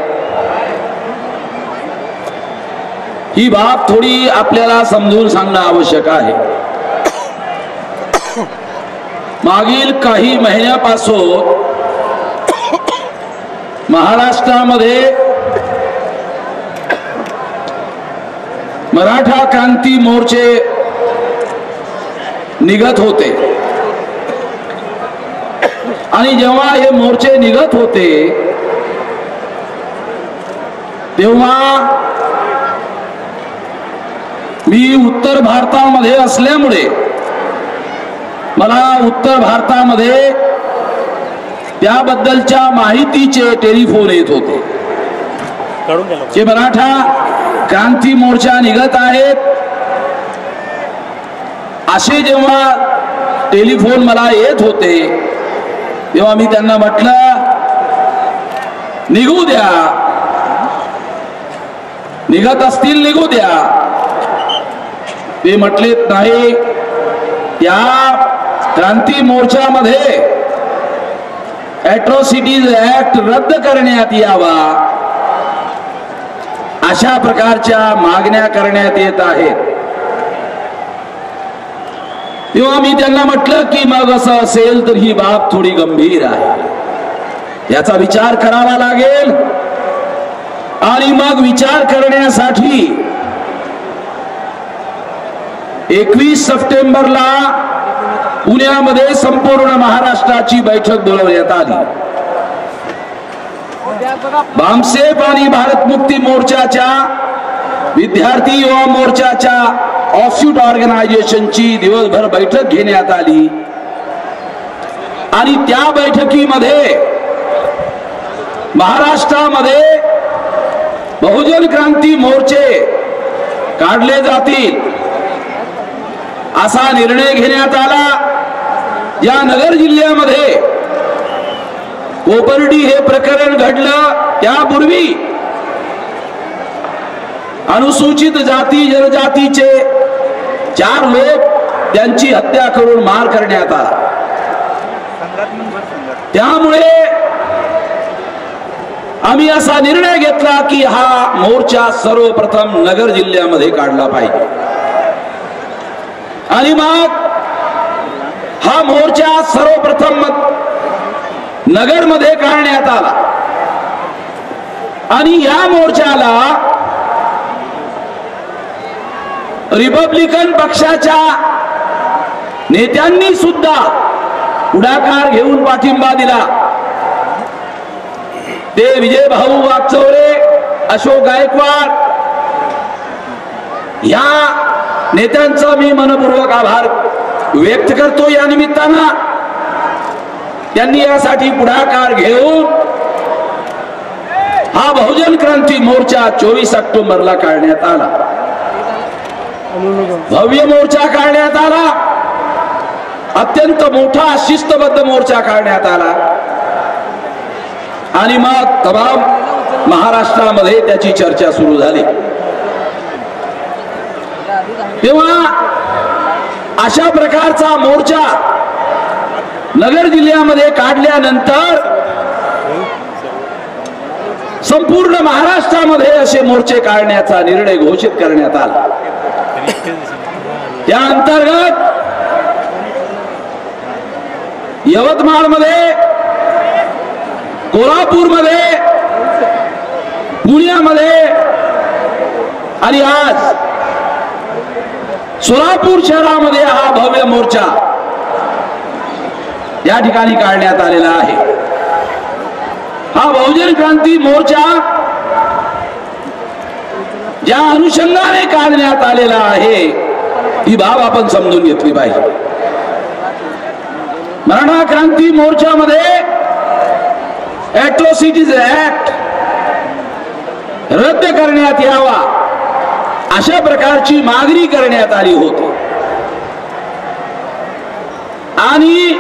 ही बाब थोडी आपल्याला समजून सांगणं आवश्यक आहे. मागील काही महिन्यापासून महाराष्ट्रामध्ये मराठा क्रांती मोर्चे निघत होते. आणि जेव्हा हे मोर्चे निघत होते तेव्हा मी उत्तर भारतामध्ये असल्यामुळे मला उत्तर भारतामध्ये त्याबद्दलच्या माहितीचे टेलिफोन येत होते. की मराठा क्रांती मोर्चा निघत आहेत. असे जेव्हा टेलिफोन मला येत होते तेव्हा मी त्यांना म्हटलं निघू द्या. निघत असतील निघू द्या. ते म्हटले नाही त्या क्रांती मोर्चामध्ये ऍट्रॉसिटीज ऍक्ट रद्द करण्यात यावा. अशा प्रकारच्या मागण्या करण्यात येत आहेत. तेव्हा मी त्यांना म्हटलं की मग असं असेल तर ही बाब थोडी गंभीर आहे. याचा विचार करावा लागेल. आणि मग विचार करण्यासाठी एकवीस सप्टेंबरला पुण्यामध्ये संपूर्ण महाराष्ट्राची बैठक बोलवण्यात आली. बामसेप आणि भारत मुक्ती मोर्चाच्या विद्यार्थी युवा मोर्चाच्या ऑफशूट ऑर्गनायझेशनची दिवसभर बैठक घेण्यात आली. आणि त्या बैठकीमध्ये महाराष्ट्रामध्ये बहुजन क्रांती मोर्चे काढले जातील असा निर्णय घेण्यात आला. या नगर जिल्ह्यामध्ये कोपर्डी हे प्रकरण घडलं. त्यापूर्वी अनुसूचित जाती जनजातीचे चार लोक त्यांची हत्या करून मार करण्यात आला. त्यामुळे आम्ही असा निर्णय घेतला की हा मोर्चा सर्वप्रथम नगर जिल्ह्यामध्ये काढला पाहिजे. आणि मग हा मोर्चा सर्वप्रथम नगरमध्ये काढण्यात आला. आणि या मोर्चाला रिपब्लिकन पक्षाच्या नेत्यांनी सुद्धा पुढाकार घेऊन पाठिंबा दिला. ते विजय भाऊ वागचौरे अशोक गायकवाड या नेत्यांचा मी मनपूर्वक आभार व्यक्त करतो. या निमित्तानं त्यांनी यासाठी पुढाकार घेऊन हा बहुजन क्रांती मोर्चा चोवीस ऑक्टोबरला काढण्यात आला. भव्य मोर्चा काढण्यात आला. अत्यंत मोठा शिस्तबद्ध मोर्चा काढण्यात आला. आणि मग तमाम महाराष्ट्रामध्ये त्याची चर्चा सुरू झाली. तेव्हा अशा प्रकारचा मोर्चा नगर जिल्ह्यामध्ये काढल्यानंतर संपूर्ण महाराष्ट्रामध्ये असे मोर्चे काढण्याचा निर्णय घोषित करण्यात आला. या अंतर्गत यवतमाळमध्ये कोल्हापूरमध्ये पुण्यामध्ये आणि आज सोलापूर शहरामध्ये हा भव्य मोर्चा या ठिकाणी काढण्यात आलेला आहे. हा बहुजन क्रांती मोर्चा या अनुषंगाने काढण्यात आलेला आहे. ही बाब आपण समजून घेतली पाहिजे. मराठा क्रांती मोर्चामध्ये ऍट्रॉसिटीज ऍक्ट रद्द करण्यात यावा. अशा प्रकारची मागणी करण्यात आली होती. आणि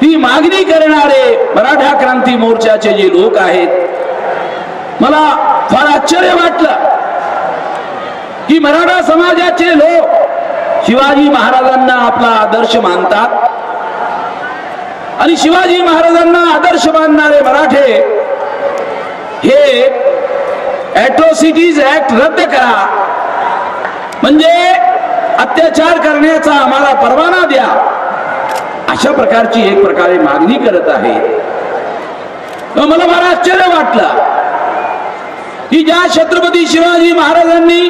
ती मागणी करणारे मराठा क्रांती मोर्चाचे जे लोक आहेत मला फार आश्चर्य वाटलं की मराठा समाजाचे लोक शिवाजी महाराजांना आपला आदर्श मानतात. आणि शिवाजी महाराजांना आदर्श मानणारे मराठे हे ऍट्रोसिटीज ऍक्ट रद्द करा. म्हणजे अत्याचार करण्याचा आम्हाला परवाना द्या. अशा प्रकारची एक प्रकारे मागणी करत आहे. मला फार आश्चर्य वाटलं. की ज्या छत्रपती शिवाजी महाराजांनी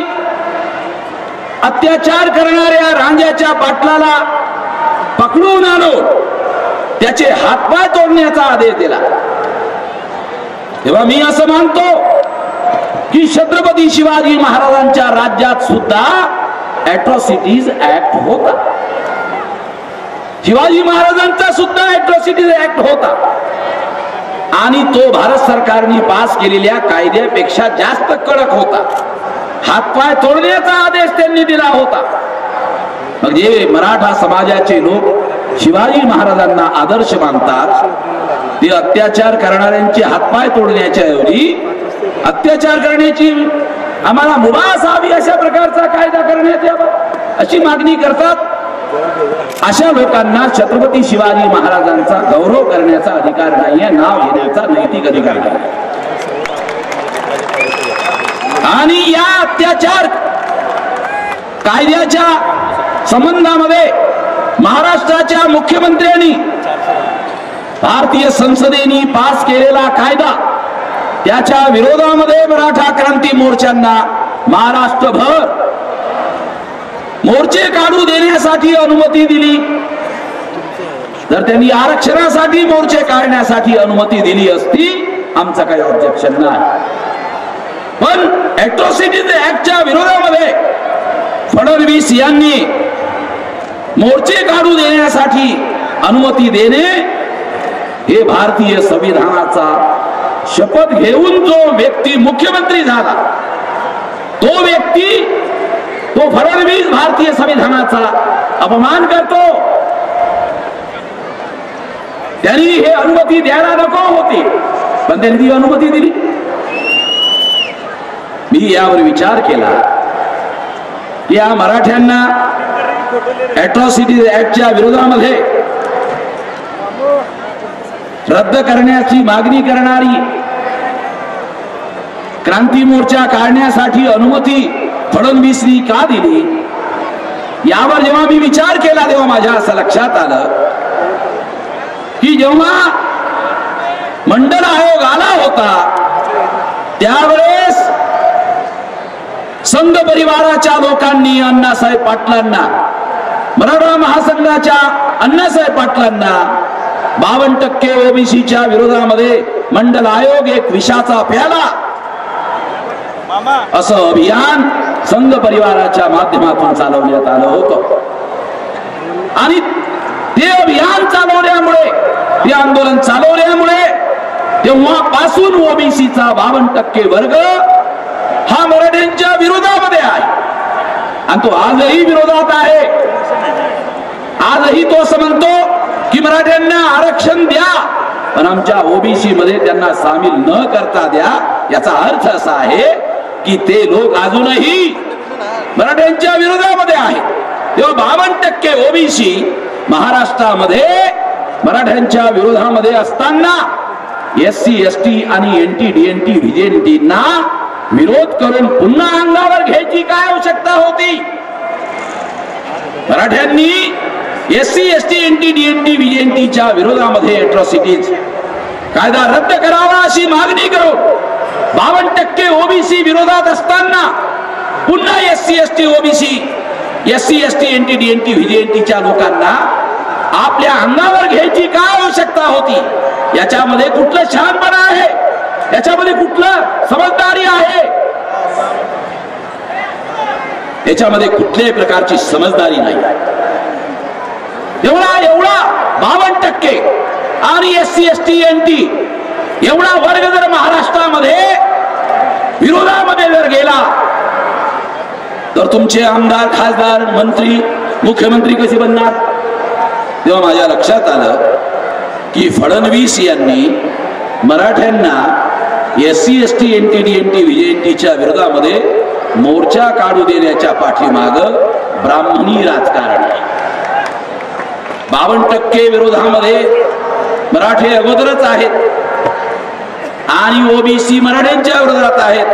अत्याचार करणाऱ्या रांजाच्या पाटलाला पकडून आणो त्याचे हातपाय तोडण्याचा आदेश दिला. तेव्हा मी असं मानतो की छत्रपती शिवाजी महाराजांच्या राज्यात सुद्धा ऍट्रॉसिटीज ऍक्ट होता शिवाजी महाराजांचा सुद्धा ऍट्रॉसिटीज ऍक्ट होता आणि तो भारत सरकारने पास केलेल्या कायद्यापेक्षा जास्त कडक होता. हातपाय तोडण्याचा आदेश त्यांनी दिला होता. म्हणजे मराठा समाजाचे लोक शिवाजी महाराजांना आदर्श मानतात. ते अत्याचार करणाऱ्यांचे हातपाय तोडण्याच्या ऐवजी अत्याचार करण्याची आम्हाला मुभा असावी अशा प्रकारचा कायदा करण्यात यावा अशी मागणी करतात. अशा लोकांना छत्रपती शिवाजी महाराजांचा गौरव करण्याचा अधिकार नाहीये नाव घेण्याचा नैतिक अधिकार नाही आणि या अत्याचार कायद्याच्या संबंधामध्ये महाराष्ट्राच्या मुख्यमंत्र्यांनी भारतीय संसदेने पास केलेला कायदा त्याच्या विरोधामध्ये मराठा क्रांती मोर्चांना महाराष्ट्रभर मोर्चे काढू देण्यासाठी अनुमती दिली. जर त्यांनी आरक्षणासाठी मोर्चे काढण्यासाठी अनुमती दिली असती आमचं काही ऑब्जेक्शन नाही. पण ऍट्रॉसिटीज ऍक्टच्या विरोधामध्ये फडणवीस यांनी मोर्चे काढू देण्यासाठी अनुमती देणे हे भारतीय संविधानाचा शपथ घेऊन जो व्यक्ती मुख्यमंत्री झाला तो व्यक्ती तो फडणवीस भारतीय संविधानाचा अपमान करतो. त्यांनी हे अनुमती द्यायला नको होती. पण त्यांनी ती अनुमती दिली. मी यावर विचार केला. या मराठ्यांना ऍट्रॉसिटीज ऍक्टच्या विरोधामध्ये रद्द करण्याची मागणी करणारी क्रांती मोर्चा काढण्यासाठी अनुमती फडणवीसनी का दिली? यावर जेव्हा मी विचार केला तेव्हा माझ्या असं लक्षात आलं की जेव्हा मंडल आयोग आला होता त्यावेळेस संघ परिवाराच्या लोकांनी अण्णासाहेब पाटलांना मराठा महासंघाच्या अण्णासाहेब पाटलांना बावन्न टक्के ओबीसीच्या विरोधामध्ये मंडल आयोग एक विषाचा प्याला. असं अभियान संघ परिवाराच्या माध्यमातून चालवण्यात आलं होतं. आणि ते अभियान चालवल्यामुळे ते आंदोलन चालवल्यामुळे तेव्हापासून ओबीसीचा बावन्न टक्के वर्ग हा मराठ्यांच्या विरोधामध्ये आहे. आणि तो आजही विरोधात आहे. आजही तो असं म्हणतो की मराठ्यांना आरक्षण द्या पण आमच्या ओबीसी मध्ये त्यांना सामील न करता द्या याचा अर्थ असा आहे की ते लोक अजूनही मराठ्यांच्या विरोधामध्ये आहेत. तेव्हा बावन्न टक्के ओबीसी महाराष्ट्रामध्ये मराठ्यांच्या विरोधामध्ये असताना एस सी एस टी आणि N T D N T व्हीजेएनटीना विरोध करून पुन्हा अंगावर घ्यायची काय आवश्यकता होती? मराठ्यांनी S C S T N T D N T व्हीजेएनटीच्या विरोधामध्ये अट्रॉसिटीज कायदा रद्द करावा अशी मागणी करू बावन्न टक्के ओबीसी विरोधात असताना पुन्हा S C S T OBC S C S T N T D N T व्हीजीएनटीच्या लोकांना आपल्या अंगावर घ्यायची काय आवश्यकता होती? याच्यामध्ये कुठलं शहाणपणा आहे? याच्यामध्ये कुठलं समजदारी आहे? याच्यामध्ये कुठल्याही प्रकारची समजदारी नाही. एवढा एवढा बावन्न टक्के आणि S C S T N T एवढा वर्ग जर महाराष्ट्रामध्ये विरोधामध्ये जर गेला तर तुमचे आमदार खासदार मंत्री मुख्यमंत्री कसे बनणार? तेव्हा माझ्या लक्षात आलं की फडणवीस यांनी मराठ्यांना S C S T N T D N T विजयंतीच्या विरोधामध्ये मोर्चा काढू देण्याच्या पाठीमाग ब्राह्मणी राजकारण आहे. बावन्न टक्के विरोधामध्ये मराठे अगोदरच आहेत. आणि ओबीसी मराठ्यांच्या विरोधात आहेत.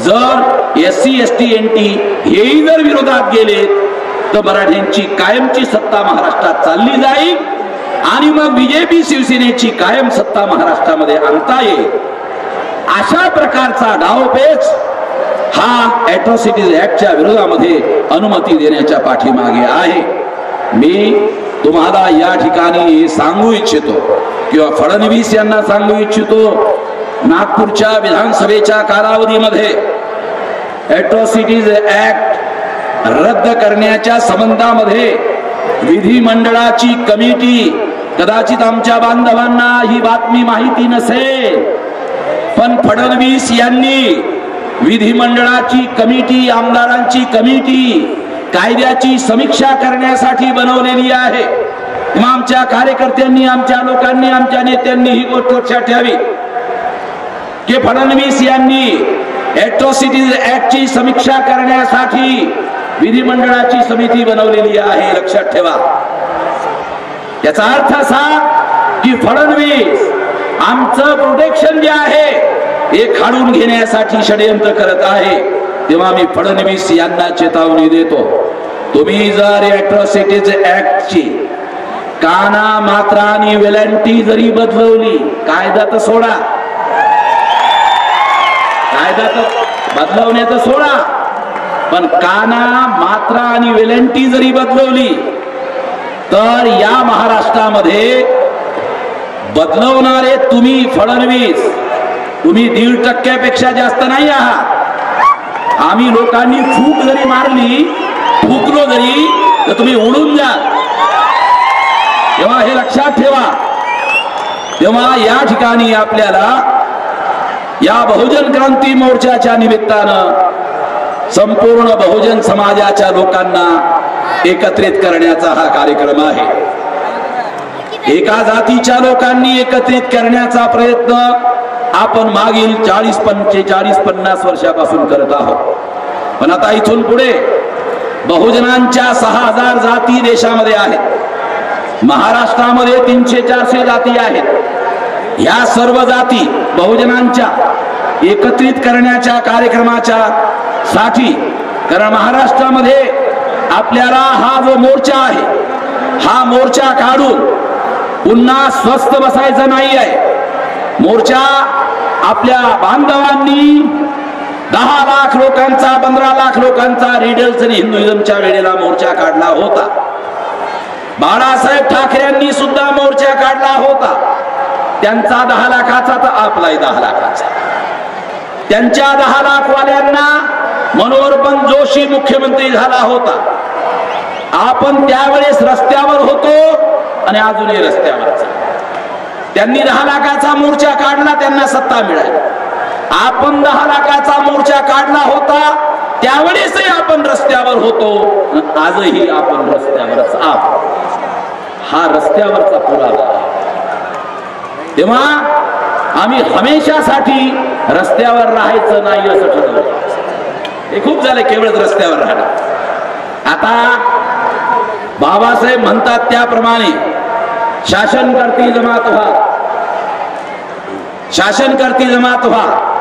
जर S C S T N T हेही जर विरोधात गेले तर मराठ्यांची कायमची सत्ता महाराष्ट्रात चालली जाईल आणि मग बीजेपी शिवसेनेची कायम सत्ता महाराष्ट्रामध्ये आणता येईल. अशा प्रकारचा डावपेच हा ऍट्रॉसिटीज ऍक्टच्या विरोधामध्ये अनुमती देण्याच्या पाठीमागे आहे. मी तुम्हाला या ठिकाणी सांगू इच्छितो किंवा फडणवीस यांना सांगू इच्छितो नागपूरच्या विधानसभेच्या कालावधीमध्ये ॲट्रॉसिटीज ऍक्ट रद्द करण्याच्या संबंधामध्ये विधिमंडळाची कमिटी कदाचित आमच्या बांधवांना ही बातमी माहिती नसेल पण फडणवीस यांनी विधिमंडळाची कमिटी आमदारांची कमिटी कायद्याची समीक्षा करण्यासाठी बनवलेली आहे. तेव्हा आमच्या कार्यकर्त्यांनी आमच्या लोकांनी आमच्या नेत्यांनी ही गोष्ट लक्षात ठेवावी. की फडणवीस यांनी ऍट्रॉसिटीज ऍक्टची समीक्षा करण्यासाठी विधिमंडळाची समिती बनवलेली आहे लक्षात ठेवा. याचा अर्थ असा की फडणवीस आमचं प्रोटेक्शन जे आहे हे खाडून घेण्यासाठी षडयंत्र करत आहे. तेव्हा मी फडणवीस यांना चेतावणी देतो. तुम्ही जर ऍट्रॉसिटीज ऍक्टची काना मात्रा आणि वेलंटी जरी बदलवली कायदा तर सोडा. कायदा तर बदलवण्याचं सोडा. पण काना मात्रा आणि वेलंटी जरी बदलवली तर या महाराष्ट्रामध्ये बदलवणारे तुम्ही फडणवीस तुम्ही दीड टक्क्यापेक्षा जास्त नाही आहात. आम्ही लोकांनी फूक जरी मारली फुकलो जरी तर तुम्ही उडून जा तेव्हा हे लक्षात ठेवा. तेव्हा या ठिकाणी आपल्याला या बहुजन क्रांती मोर्चाच्या निमित्तानं संपूर्ण बहुजन समाजाच्या लोकांना एकत्रित करण्याचा हा कार्यक्रम आहे. एका जातीच्या लोकांनी एकत्रित करण्याचा प्रयत्न आपण मागील चाळीस पंचेचाळीस पन्नास वर्षापासून करत आहोत. पण आता इथून पुढे बहुजनांच्या सहा हजार जाती देशामध्ये आहेत. महाराष्ट्रामध्ये तीनशे चारशे जाती आहेत. ह्या सर्व जाती बहुजनांच्या एकत्रित करण्याच्या कार्यक्रमाच्या साठी कारण महाराष्ट्रामध्ये आपल्याला हा जो मोर्चा आहे हा मोर्चा काढून पुन्हा स्वस्थ बसायचं नाही आहे. मोर्चा आपल्या बांधवांनी दहा लाख लोकांचा पंधरा लाख लोकांचा रिडल्स आणि हिंदुइझमच्या वेळेला मोर्चा काढला होता. बाळासाहेब ठाकरेंनी सुद्धा मोर्चा काढला होता. त्यांचा दहा लाखाचा तर आपलाही दहा लाखाचा. त्यांच्या दहा लाखवाल्यांना मनोहरपण जोशी मुख्यमंत्री झाला होता. आपण त्यावेळेस रस्त्यावर होतो आणि अजूनही रस्त्यावरच त्यांनी दहा लाखाचा मोर्चा काढला त्यांना सत्ता मिळाली. आपण दहा लाखाचा मोर्चा काढला होता त्यावेळेसही आपण रस्त्यावर होतो. आजही आपण रस्त्यावरच आहोत. हा रस्त्यावरचा पुरावा. तेव्हा आम्ही हमेशासाठी रस्त्यावर राहायचं नाही असं ठरवलं. हे खूप झालं केवळच रस्त्यावर राहणं. आता बाबासाहेब म्हणतात त्याप्रमाणे शासन करती जमात व्हा. शासन करती जमात व्हा.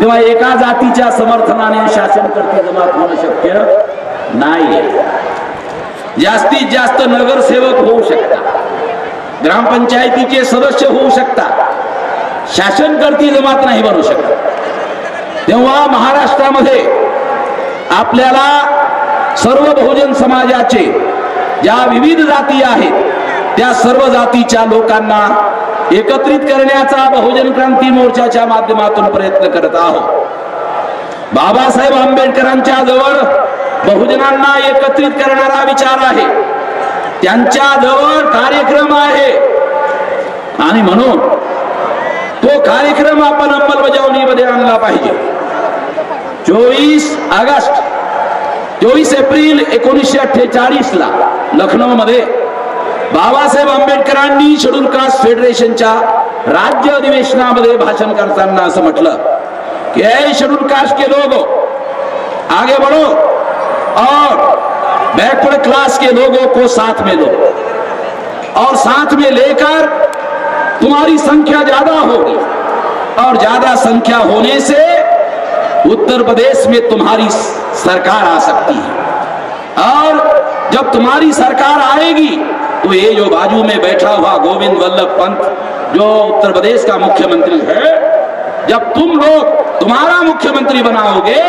तेव्हा एका जातीच्या समर्थनाने शासन करते जमात होणं शक्य नाही जास्तीत जास्त नगरसेवक होऊ शकतात. ग्रामपंचायतीचे सदस्य होऊ शकतात. शासन करती जमात नाही बनू शकत. तेव्हा महाराष्ट्रामध्ये आपल्याला सर्व बहुजन समाजाचे ज्या विविध जाती आहेत त्या सर्व जातीच्या लोकांना एकत्रित करण्याचा बहुजन क्रांती मोर्चाच्या माध्यमातून प्रयत्न करत आहोत. बाबासाहेब आंबेडकरांच्या जवळ बहुजनांना एकत्रित करणारा विचार आहे. त्यांच्या जवळ कार्यक्रम आहे. आणि म्हणून तो कार्यक्रम आपण अंमलबजावणीमध्ये आणला पाहिजे. चोवीस ऑगस्ट चोवीस एप्रिल एकोणीसशे अठ्ठेचाळीस ला लखनौ मध्ये बाबासाहेब आंबेडकरांनी शेड्यूल कास्ट फेडरेशनच्या राज्य अधिवेशनामध्ये भाषण करताना असं शेड्यूल कास्ट के लोगों, आगे बढ़ो और बैकवर्ड क्लास के लोगों को साथ में लो और साथ में लेकर तुम्हारी संख्या ज़्यादा होगी और ज़्यादा संख्या होने से उत्तर प्रदेश में तुम्हारी सरकार आ सकती है और जब तुम्हारी सरकार आएगी तो ये जो बाजू में बैठा हुआ गोविंद वल्लभ पंत, जो उत्तर प्रदेश का मुख्यमंत्री है। जब तुम लोग तुम्हारा मुख्यमंत्री बनाओगे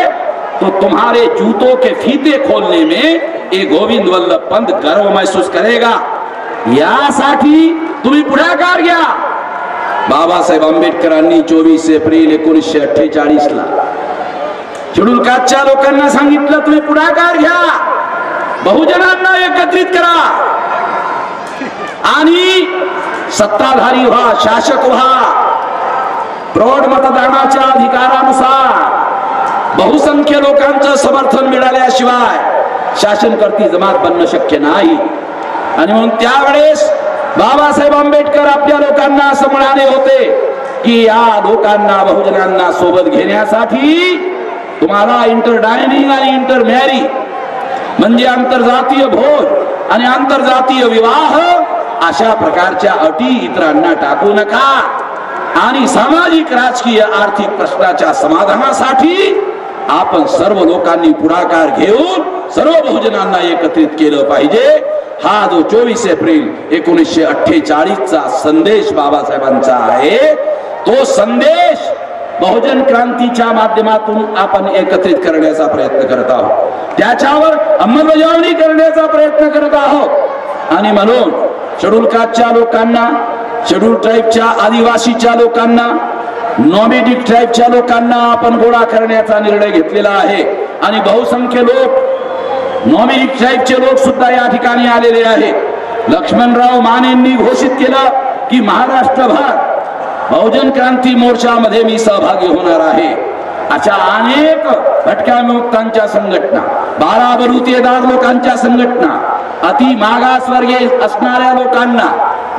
तो तुम्हारे जूतों के फीते खोलने में ये गोविंद वल्लभ पंत गर्व महसूस करेगा। यासाठी तुम्ही पुढाकार घ्या बाबासाहेब आंबेडकरांनी चोवीस एप्रिल एकोणीसशे अठ्ठेचाळीस ला। शेड्यूल कास्टच्या लोकांना सांगितलं, तुम्ही पुढाकार घ्या। बहुजनांना एकत्रित करा। आणि सत्ताधारी व्हा शासक व्हा. प्रौढ मतदानाच्या अधिकारानुसार बहुसंख्य लोकांचं समर्थन मिळाल्याशिवाय शासन करती जमात बनणं शक्य नाही. आणि म्हणून त्यावेळेस बाबासाहेब आंबेडकर आपल्या लोकांना असं म्हणाले होते की या लोकांना बहुजनांना सोबत घेण्यासाठी तुम्हाला इंटर डायनिंग आणि इंटर मॅरी म्हणजे आंतरजातीय भोज आणि आंतरजातीय विवाह अशा प्रकारच्या अटी इतरांना टाकू नका. आणि सामाजिक राजकीय आर्थिक प्रश्नाच्या समाधानासाठी आपण सर्व लोकांनी पुढाकार घेऊन सर्व बहुजनांना एकत्रित केलं पाहिजे. हा जो चोवीस एप्रिल एकोणीसशे अठ्ठेचाळीस चा संदेश बाबासाहेबांचा आहे तो संदेश बहुजन क्रांतीच्या माध्यमातून आपण एकत्रित करण्याचा प्रयत्न करत आहोत. त्याच्यावर अंमलबजावणी करण्याचा प्रयत्न करत आहोत. आणि म्हणून शेड्यूल कास्टच्या लोकांना शेड्यूल ट्राईबच्या आदिवासीच्या लोकांना नॉमिडिक ट्राईबच्या लोकांना आपण गोळा करण्याचा निर्णय घेतलेला आहे. आणि बहुसंख्य लोक नॉमिडिक ट्राईबचे लोक सुद्धा या ठिकाणी आलेले आहेत. लक्ष्मणराव मानेंनी घोषित केलं की महाराष्ट्रभर बहुजन क्रांती मोर्चामध्ये मी सहभागी होणार आहे. अशा अनेक भटक्या विमुक्तांच्या संघटना बारा बलुतेदार लोकांच्या संघटना अति मागासवर्गीय असणाऱ्या लोकांना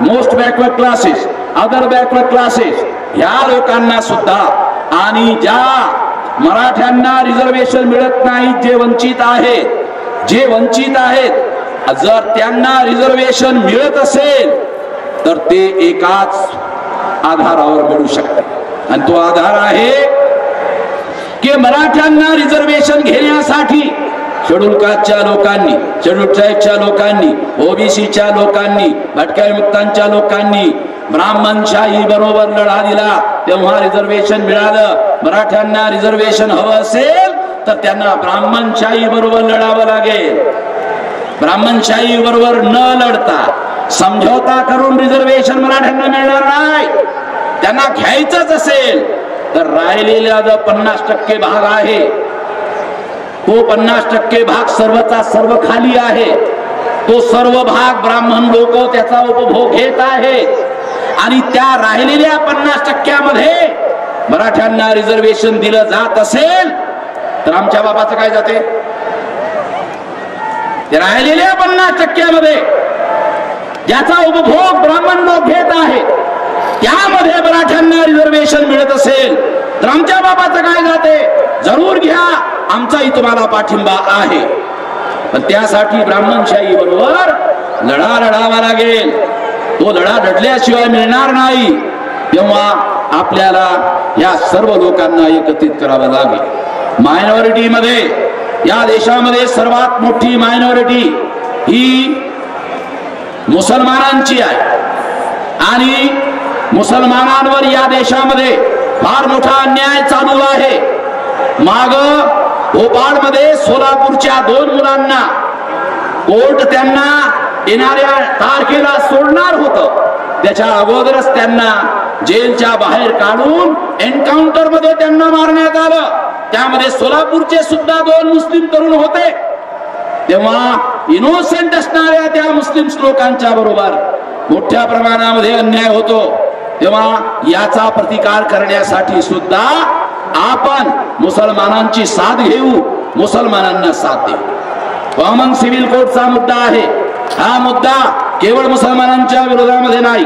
most backward classes other backward classes ह्या लोकांना सुद्धा आणि ज्या मराठ्यांना रिझर्वेशन मिळत नाही जे वंचित आहेत जे वंचित आहेत जर त्यांना रिझर्वेशन मिळत असेल तर ते एकाच आधारावर मिळू शकते आणि तो आधार आहे की मराठ्यांना रिझर्वेशन घेण्यासाठी शेड्यूल कास्टच्या लोकांनी शेड्यूल ट्राईबच्या लोकांनी ओबीसीच्या लोकांनी भटक्या विमुक्तांच्या लोकांनी ब्राह्मणशाही बरोबर लढा दिला तेव्हा रिझर्वेशन मिळालं मराठ्यांना रिझर्वेशन हवं असेल तर त्यांना ब्राह्मणशाही बरोबर लढावं लागेल. ब्राह्मणशाही बरोबर न लढता समझौता करून रिझर्वेशन मराठ्यांना मिळणार नाही. त्यांना घ्यायचंच असेल तर राहिलेला जो पन्नास टक्के भाग आहे तो पन्नास टक्के भाग सर्वचा सर्व खाली आहे. तो सर्व भाग ब्राह्मण लोक त्याचा उपभोग घेत आहेत आणि त्या राहिलेल्या पन्नास टक्क्यामध्ये मराठ्यांना रिझर्वेशन दिलं जात असेल तर आमच्या बाबाचं काय जाते? राहिलेल्या पन्नास टक्क्यामध्ये ज्याचा उपभोग ब्राह्मण लोक घेत आहे त्यामध्ये मराठ्यांना रिझर्वेशन मिळत असेल तर आमच्या बाबाचं काय जाते? जरूर घ्या. आमचाही तुम्हाला पाठिंबा आहे. पण त्यासाठी ब्राह्मणशाही बरोबर लढा लढावा लागेल. तो लढा लढल्याशिवाय मिळणार नाही. तेव्हा आपल्याला या सर्व लोकांना एकत्रित करावं लागेल. मायनॉरिटी मध्ये या देशामध्ये सर्वात मोठी मायनॉरिटी ही मुसलमानांची आहे. आणि मुसलमानांवर या देशामध्ये फार मोठा अन्याय चालू आहे. माग भोपाळमध्ये सोलापूरच्या दोन मुलांना कोर्ट त्यांना येणाऱ्या तारखेला सोडणार होतं. त्याच्या अगोदरच त्यांना जेलच्या बाहेर काढून एन्काउंटरमध्ये त्यांना मारण्यात आलं. त्यामध्ये सोलापूरचे सुद्धा दोन मुस्लिम तरुण होते. तेव्हा इनोसेंट असणाऱ्या त्या मुस्लिम लोकांच्या बरोबर मोठ्या प्रमाणामध्ये अन्याय होतो. तेव्हा याचा प्रतिकार करण्यासाठी सुद्धा आपण मुसलमानांची साथ घेऊ मुसलमानांना साथ देऊ. कॉमन सिव्हिल कोडचा मुद्दा आहे. हा मुद्दा केवळ मुसलमानांच्या विरोधामध्ये नाही.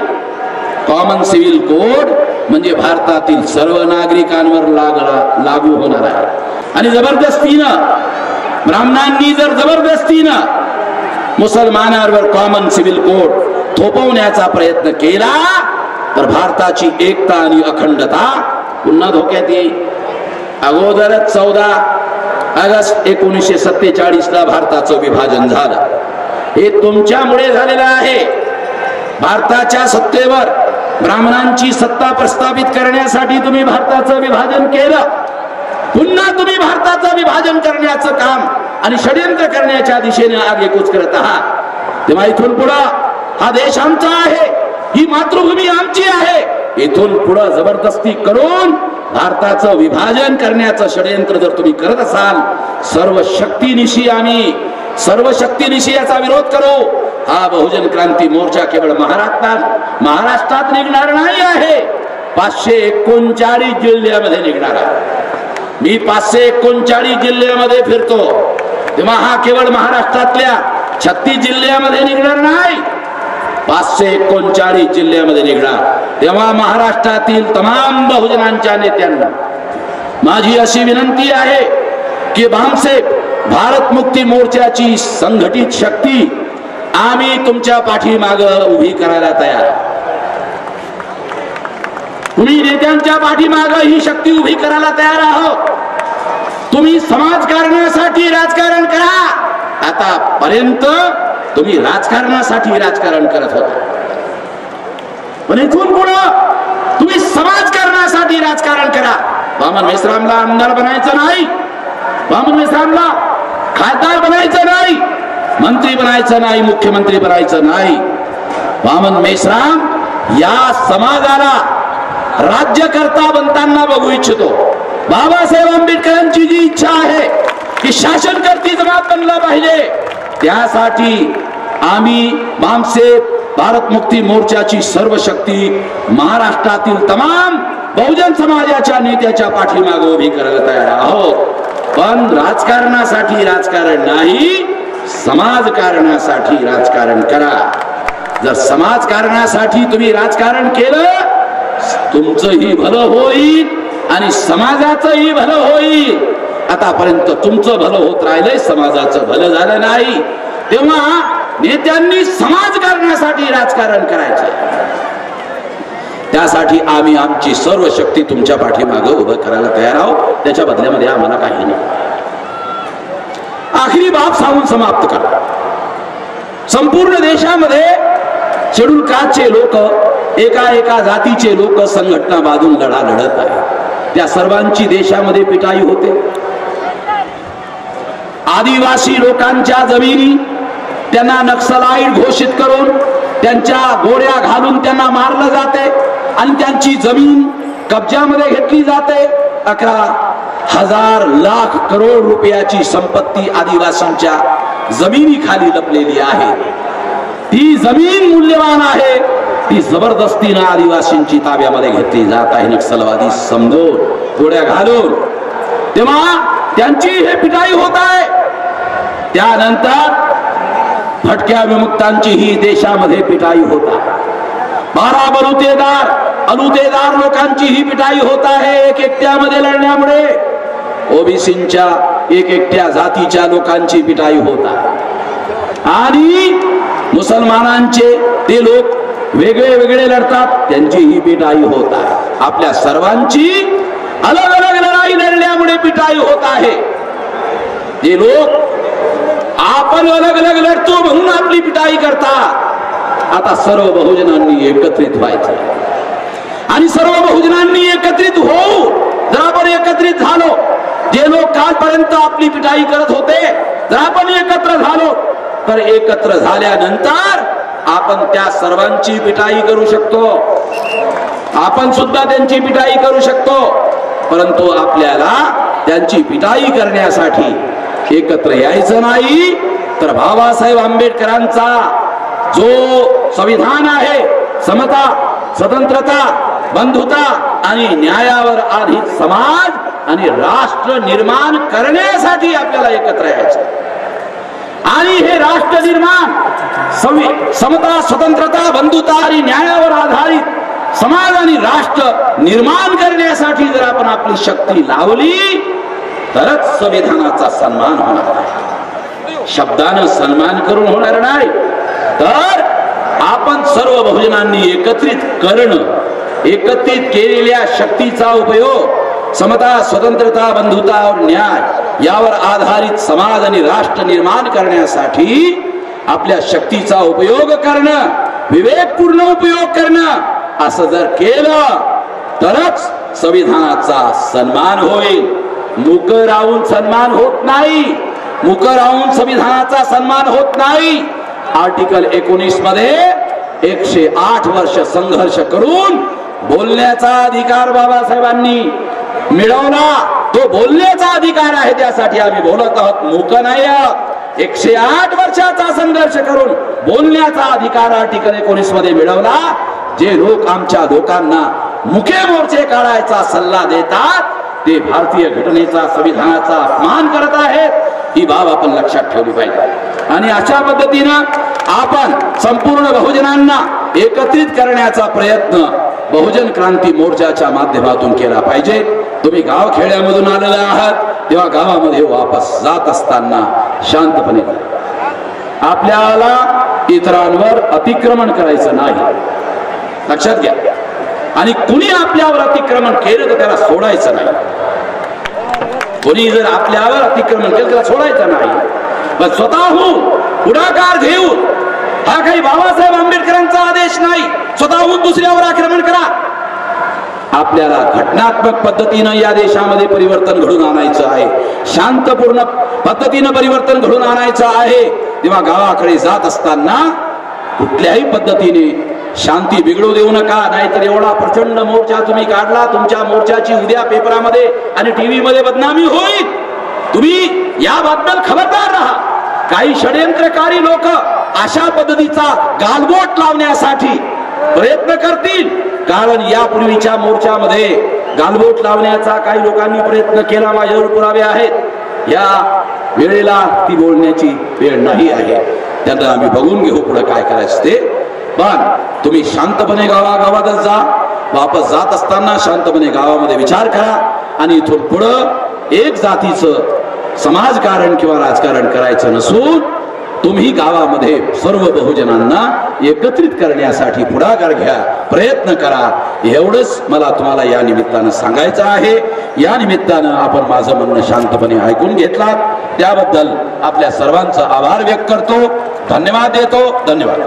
कॉमन सिव्हिल कोड म्हणजे भारतातील सर्व नागरिकांवर लागला लागू होणार आहे. आणि जबरदस्तीनं ब्राह्मणांनी जर जबरदस्तीनं मुसलमानांवर कॉमन सिव्हिल कोड थोपवण्याचा प्रयत्न केला तर भारताची एकता आणि अखंडता पुन्हा धोक्यात येईल. अगोदरच चौदा ऑगस्ट एकोणीसशे सत्तेचाळीस ला भारताचं विभाजन झालं. हे तुमच्यामुळे झालेलं आहे. भारताच्या सत्तेवर ब्राह्मणांची सत्ता प्रस्थापित करण्यासाठी तुम्ही भारताचं विभाजन केलं. पुन्हा तुम्ही भारताचं विभाजन करण्याचं काम आणि षडयंत्र करण्याच्या दिशेने आगेकूच करत आहात. तेव्हा इथून पुढं हा देश आमचा आहे. ही मातृभूमी आमची आहे. इथून पुढं जबरदस्ती करून भारताचं विभाजन करण्याचं षडयंत्र जर तुम्ही करत असाल सर्व शक्तीनिशी आम्ही सर्व शक्तीनिशी याचा विरोध करू. हा बहुजन क्रांती मोर्चा केवळ महाराष्ट्रात महाराष्ट्रात निघणार नाही आहे. पाचशे एकोणचाळीस जिल्ह्यामध्ये निघणार आहे. मी पाचशे एकोणचाळीस जिल्ह्यामध्ये फिरतो. तेव्हा हा केवळ महाराष्ट्रातल्या छत्तीस जिल्ह्यामध्ये निघणार नाही. पाचशे एकोणचाळीस जिल्ह्यामध्ये निघणार. तेव्हा महाराष्ट्रातील तमाम बहुजनांच्या नेत्यांना माझी अशी विनंती आहे की भामसेप भारत मुक्ती मोर्चाची संघटित शक्ती आम्ही तुमच्या पाठीमाग उभी करायला तयार. तुम्ही नेत्यांच्या पाठीमाग ही शक्ती उभी करायला तयार आहोत. तुम्ही समाजकारणासाठी राजकारण करा. आतापर्यंत तुम्ही राजकारणासाठी राजकारण करत होता. पण इथून पुढं तुम्ही समाजकारणासाठी राजकारण करा. वामन मेश्रामला आमदार बनायचं नाही. वामन मेश्रामला खासदार बनायचं नाही. मंत्री बनायचं नाही मुख्यमंत्री बनायचं नाही. वामन मेश्राम या समाजाला राज्यकर्ता बनताना बघू इच्छितो. बाबासाहेब आंबेडकरांची जी इच्छा आहे की शासनकर्ती जमात बनला पाहिजे. त्यासाठी आम्ही मामसे भारत मुक्ती मोर्चाची सर्व शक्ती महाराष्ट्रातील तमाम बहुजन समाजाच्या नेत्याच्या पाठीमागे उभी करायला तयार आहोत. पण राजकारणासाठी राजकारण नाही समाजकारणासाठी राजकारण करा. जर समाजकारणासाठी तुम्ही राजकारण केलं तुमचंही भलं होईल आणि समाजाचंही भलं होईल. आतापर्यंत तुमचं भलं होत राहिलंय समाजाचं भलं झालं नाही. तेव्हा नेत्यांनी समाजकारणासाठी राजकारण करायचं. त्यासाठी आम्ही आमची सर्व शक्ती तुमच्या पाठीमागं उभं करायला तयार आहोत. त्याच्या बदल्यामध्ये आम्हाला काही नाही. आखरी बाब सांगून समाप्त करा. संपूर्ण देशामध्ये शेड्यूल कास्टचे लोक एका एका जातीचे लोक संघटना बांधून लढा लढत आहे त्या सर्वांची देशामध्ये पिटाई होते. आदिवासी लोकांच्या जमिनी त्यांना नक्सलाईट घोषित करून त्यांच्या गोळ्या घालून त्यांना मारलं जाते आणि त्यांची जमीन कब्जामध्ये घेतली जाते अकरा हजार लाख करोड रुपयाची संपत्ती आदिवासींच्या जमिनी खाली लपलेली आहे. ती जमीन मूल्यवान आहे. ती जबरदस्तीनं आदिवासींची ताब्यामध्ये घेतली जात आहे. नक्षलवादी समजून गोळ्या घालून. तेव्हा त्यांची हे पिटाई होत आहे. त्यानंतर भटक्या विमुक्तांची ही देशामध्ये पिटाई होत आहे. बारा बलुतेदार अनुतेदार लोकांची ही पिटाई होत आहे एक एकट्यामध्ये लढण्यामुळे. ओबीसींच्या एक एकट्या जातीच्या लोकांची पिटाई होत आहे. आणि मुसलमानांचे ते लोक वेगळे वेगळे लढतात त्यांची ही पिटाई होत आहे. आपल्या सर्वांची अलग अलग लढाई लढल्यामुळे पिटाई होत आहे जे लोक आपण अलग अलग लढतो म्हणून आपली पिटाई करतात आता सर्व बहुजनांनी एकत्रित व्हायचं आणि सर्व बहुजनांनी एकत्रित होऊ जर आपण एकत्रित झालो। जे लोक कालपर्यंत आपली पिटाई करत होते जर आपण एकत्र झालो। तर एकत्र झाल्यानंतर आपण त्या सर्वांची पिटाई करू शकतो। आपण सुद्धा त्यांची पिटाई करू शकतो। परंतु आपल्याला त्यांची पिटाई करण्यासाठी एकत्र यायचं नाही. तर बाबासाहेब आंबेडकरांचा जो संविधान आहे समता स्वतंत्रता बंधुता आणि न्यायावर आधारित समाज आणि राष्ट्र निर्माण करण्यासाठी आपल्याला एकत्र यायचं. आणि हे राष्ट्र निर्माण समता स्वतंत्रता बंधुता आणि न्यायावर आधारित समाज आणि राष्ट्र निर्माण करण्यासाठी जर आपण आपली शक्ती लावली तरच संविधानाचा सन्मान होणार आहे शब्दानं सन्मान करून होणार नाही. तर आपण सर्व बहुजनांनी एकत्रित करणं एकत्रित केलेल्या शक्तीचा उपयोग समता स्वतंत्रता बंधुता और न्याय यावर आधारित समाज आणि राष्ट्र निर्माण करण्यासाठी आपल्या शक्तीचा उपयोग करणं विवेकपूर्ण उपयोग करणं असं जर केलं तरच संविधानाचा सन्मान होईल. मुक राहून सन्मान होत नाही. मुक राहून संविधानाचा सन्मान होत नाही. आर्टिकल एकोणीसमध्ये एकशे आठ वर्ष संघर्ष करून बोलण्याचा अधिकार बाबासाहेबांनी मिळवला. तो बोलण्याचा अधिकार आहे त्यासाठी आम्ही बोलत आहोत. मुक नाही आहोत. एकशे आठ वर्षाचा संघर्ष करून बोलण्याचा अधिकार आर्टिकल एकोणीसमध्ये मिळवला. जे लोक आमच्या लोकांना मुखे मोर्चे काढायचा सल्ला देतात ते भारतीय घटनेचा संविधानाचा अपमान करत आहेत ही बाब आपण लक्षात ठेवली पाहिजे. आणि अशा पद्धतीनं आपण संपूर्ण बहुजनांना एकत्रित करण्याचा प्रयत्न बहुजन क्रांती मोर्चाच्या माध्यमातून केला पाहिजे. तुम्ही गाव खेड्यामधून आलेले आहात तेव्हा गावामध्ये वापस जात असताना शांतपणे आपल्याला इतरांवर अतिक्रमण करायचं नाही. लक्षात घ्या. आणि कुणी आपल्यावर अतिक्रमण केलं तर त्याला सोडायचं नाही. कोणी जर आपल्यावर अतिक्रमण केलं त्याला सोडायचं नाही. पण स्वतःहून पुढाकार घेऊन हा काही बाबासाहेब आंबेडकरांचा आदेश नाही. स्वतःहून दुसऱ्यावर आक्रमण करा. आपल्याला घटनात्मक पद्धतीनं या देशामध्ये परिवर्तन घडून आणायचं आहे. शांतपूर्ण पद्धतीनं परिवर्तन घडून आणायचं आहे. तेव्हा गावाकडे जात असताना कुठल्याही पद्धतीने शांती बिघडू देऊ नका नाहीतर एवढा प्रचंड मोर्चा तुम्ही काढला तुमच्या मोर्चाची उद्या पेपरामध्ये आणि टीव्ही मध्ये बदनामी होईल. तुम्ही याबद्दल खबरदार राहा. काही षडयंत्रकारी लोक अशा पद्धतीचा गालबोट लावण्यासाठी प्रयत्न करतील. कारण यापूर्वीच्या मोर्चामध्ये गालबोट लावण्याचा काही लोकांनी प्रयत्न केला माझ्यावर पुरावे आहेत. या वेळेला ती बोलण्याची वेळ नाही आहे. त्यांना आम्ही बघून घेऊ पुढे काय करायचं ते. पण तुम्ही शांतपणे गावागावातच जा. वापस जात असताना शांतपणे गावामध्ये विचार करा आणि इथून पुढं एक जातीचं समाजकारण किंवा राजकारण करायचं नसून तुम्ही गावामध्ये सर्व बहुजनांना एकत्रित करण्यासाठी पुढाकार घ्या प्रयत्न करा. एवढंच मला तुम्हाला या निमित्तानं सांगायचं आहे. या निमित्तानं आपण माझं म्हणणं शांतपणे ऐकून घेतला त्याबद्दल आपल्या सर्वांचा आभार व्यक्त करतो. धन्यवाद देतो. धन्यवाद.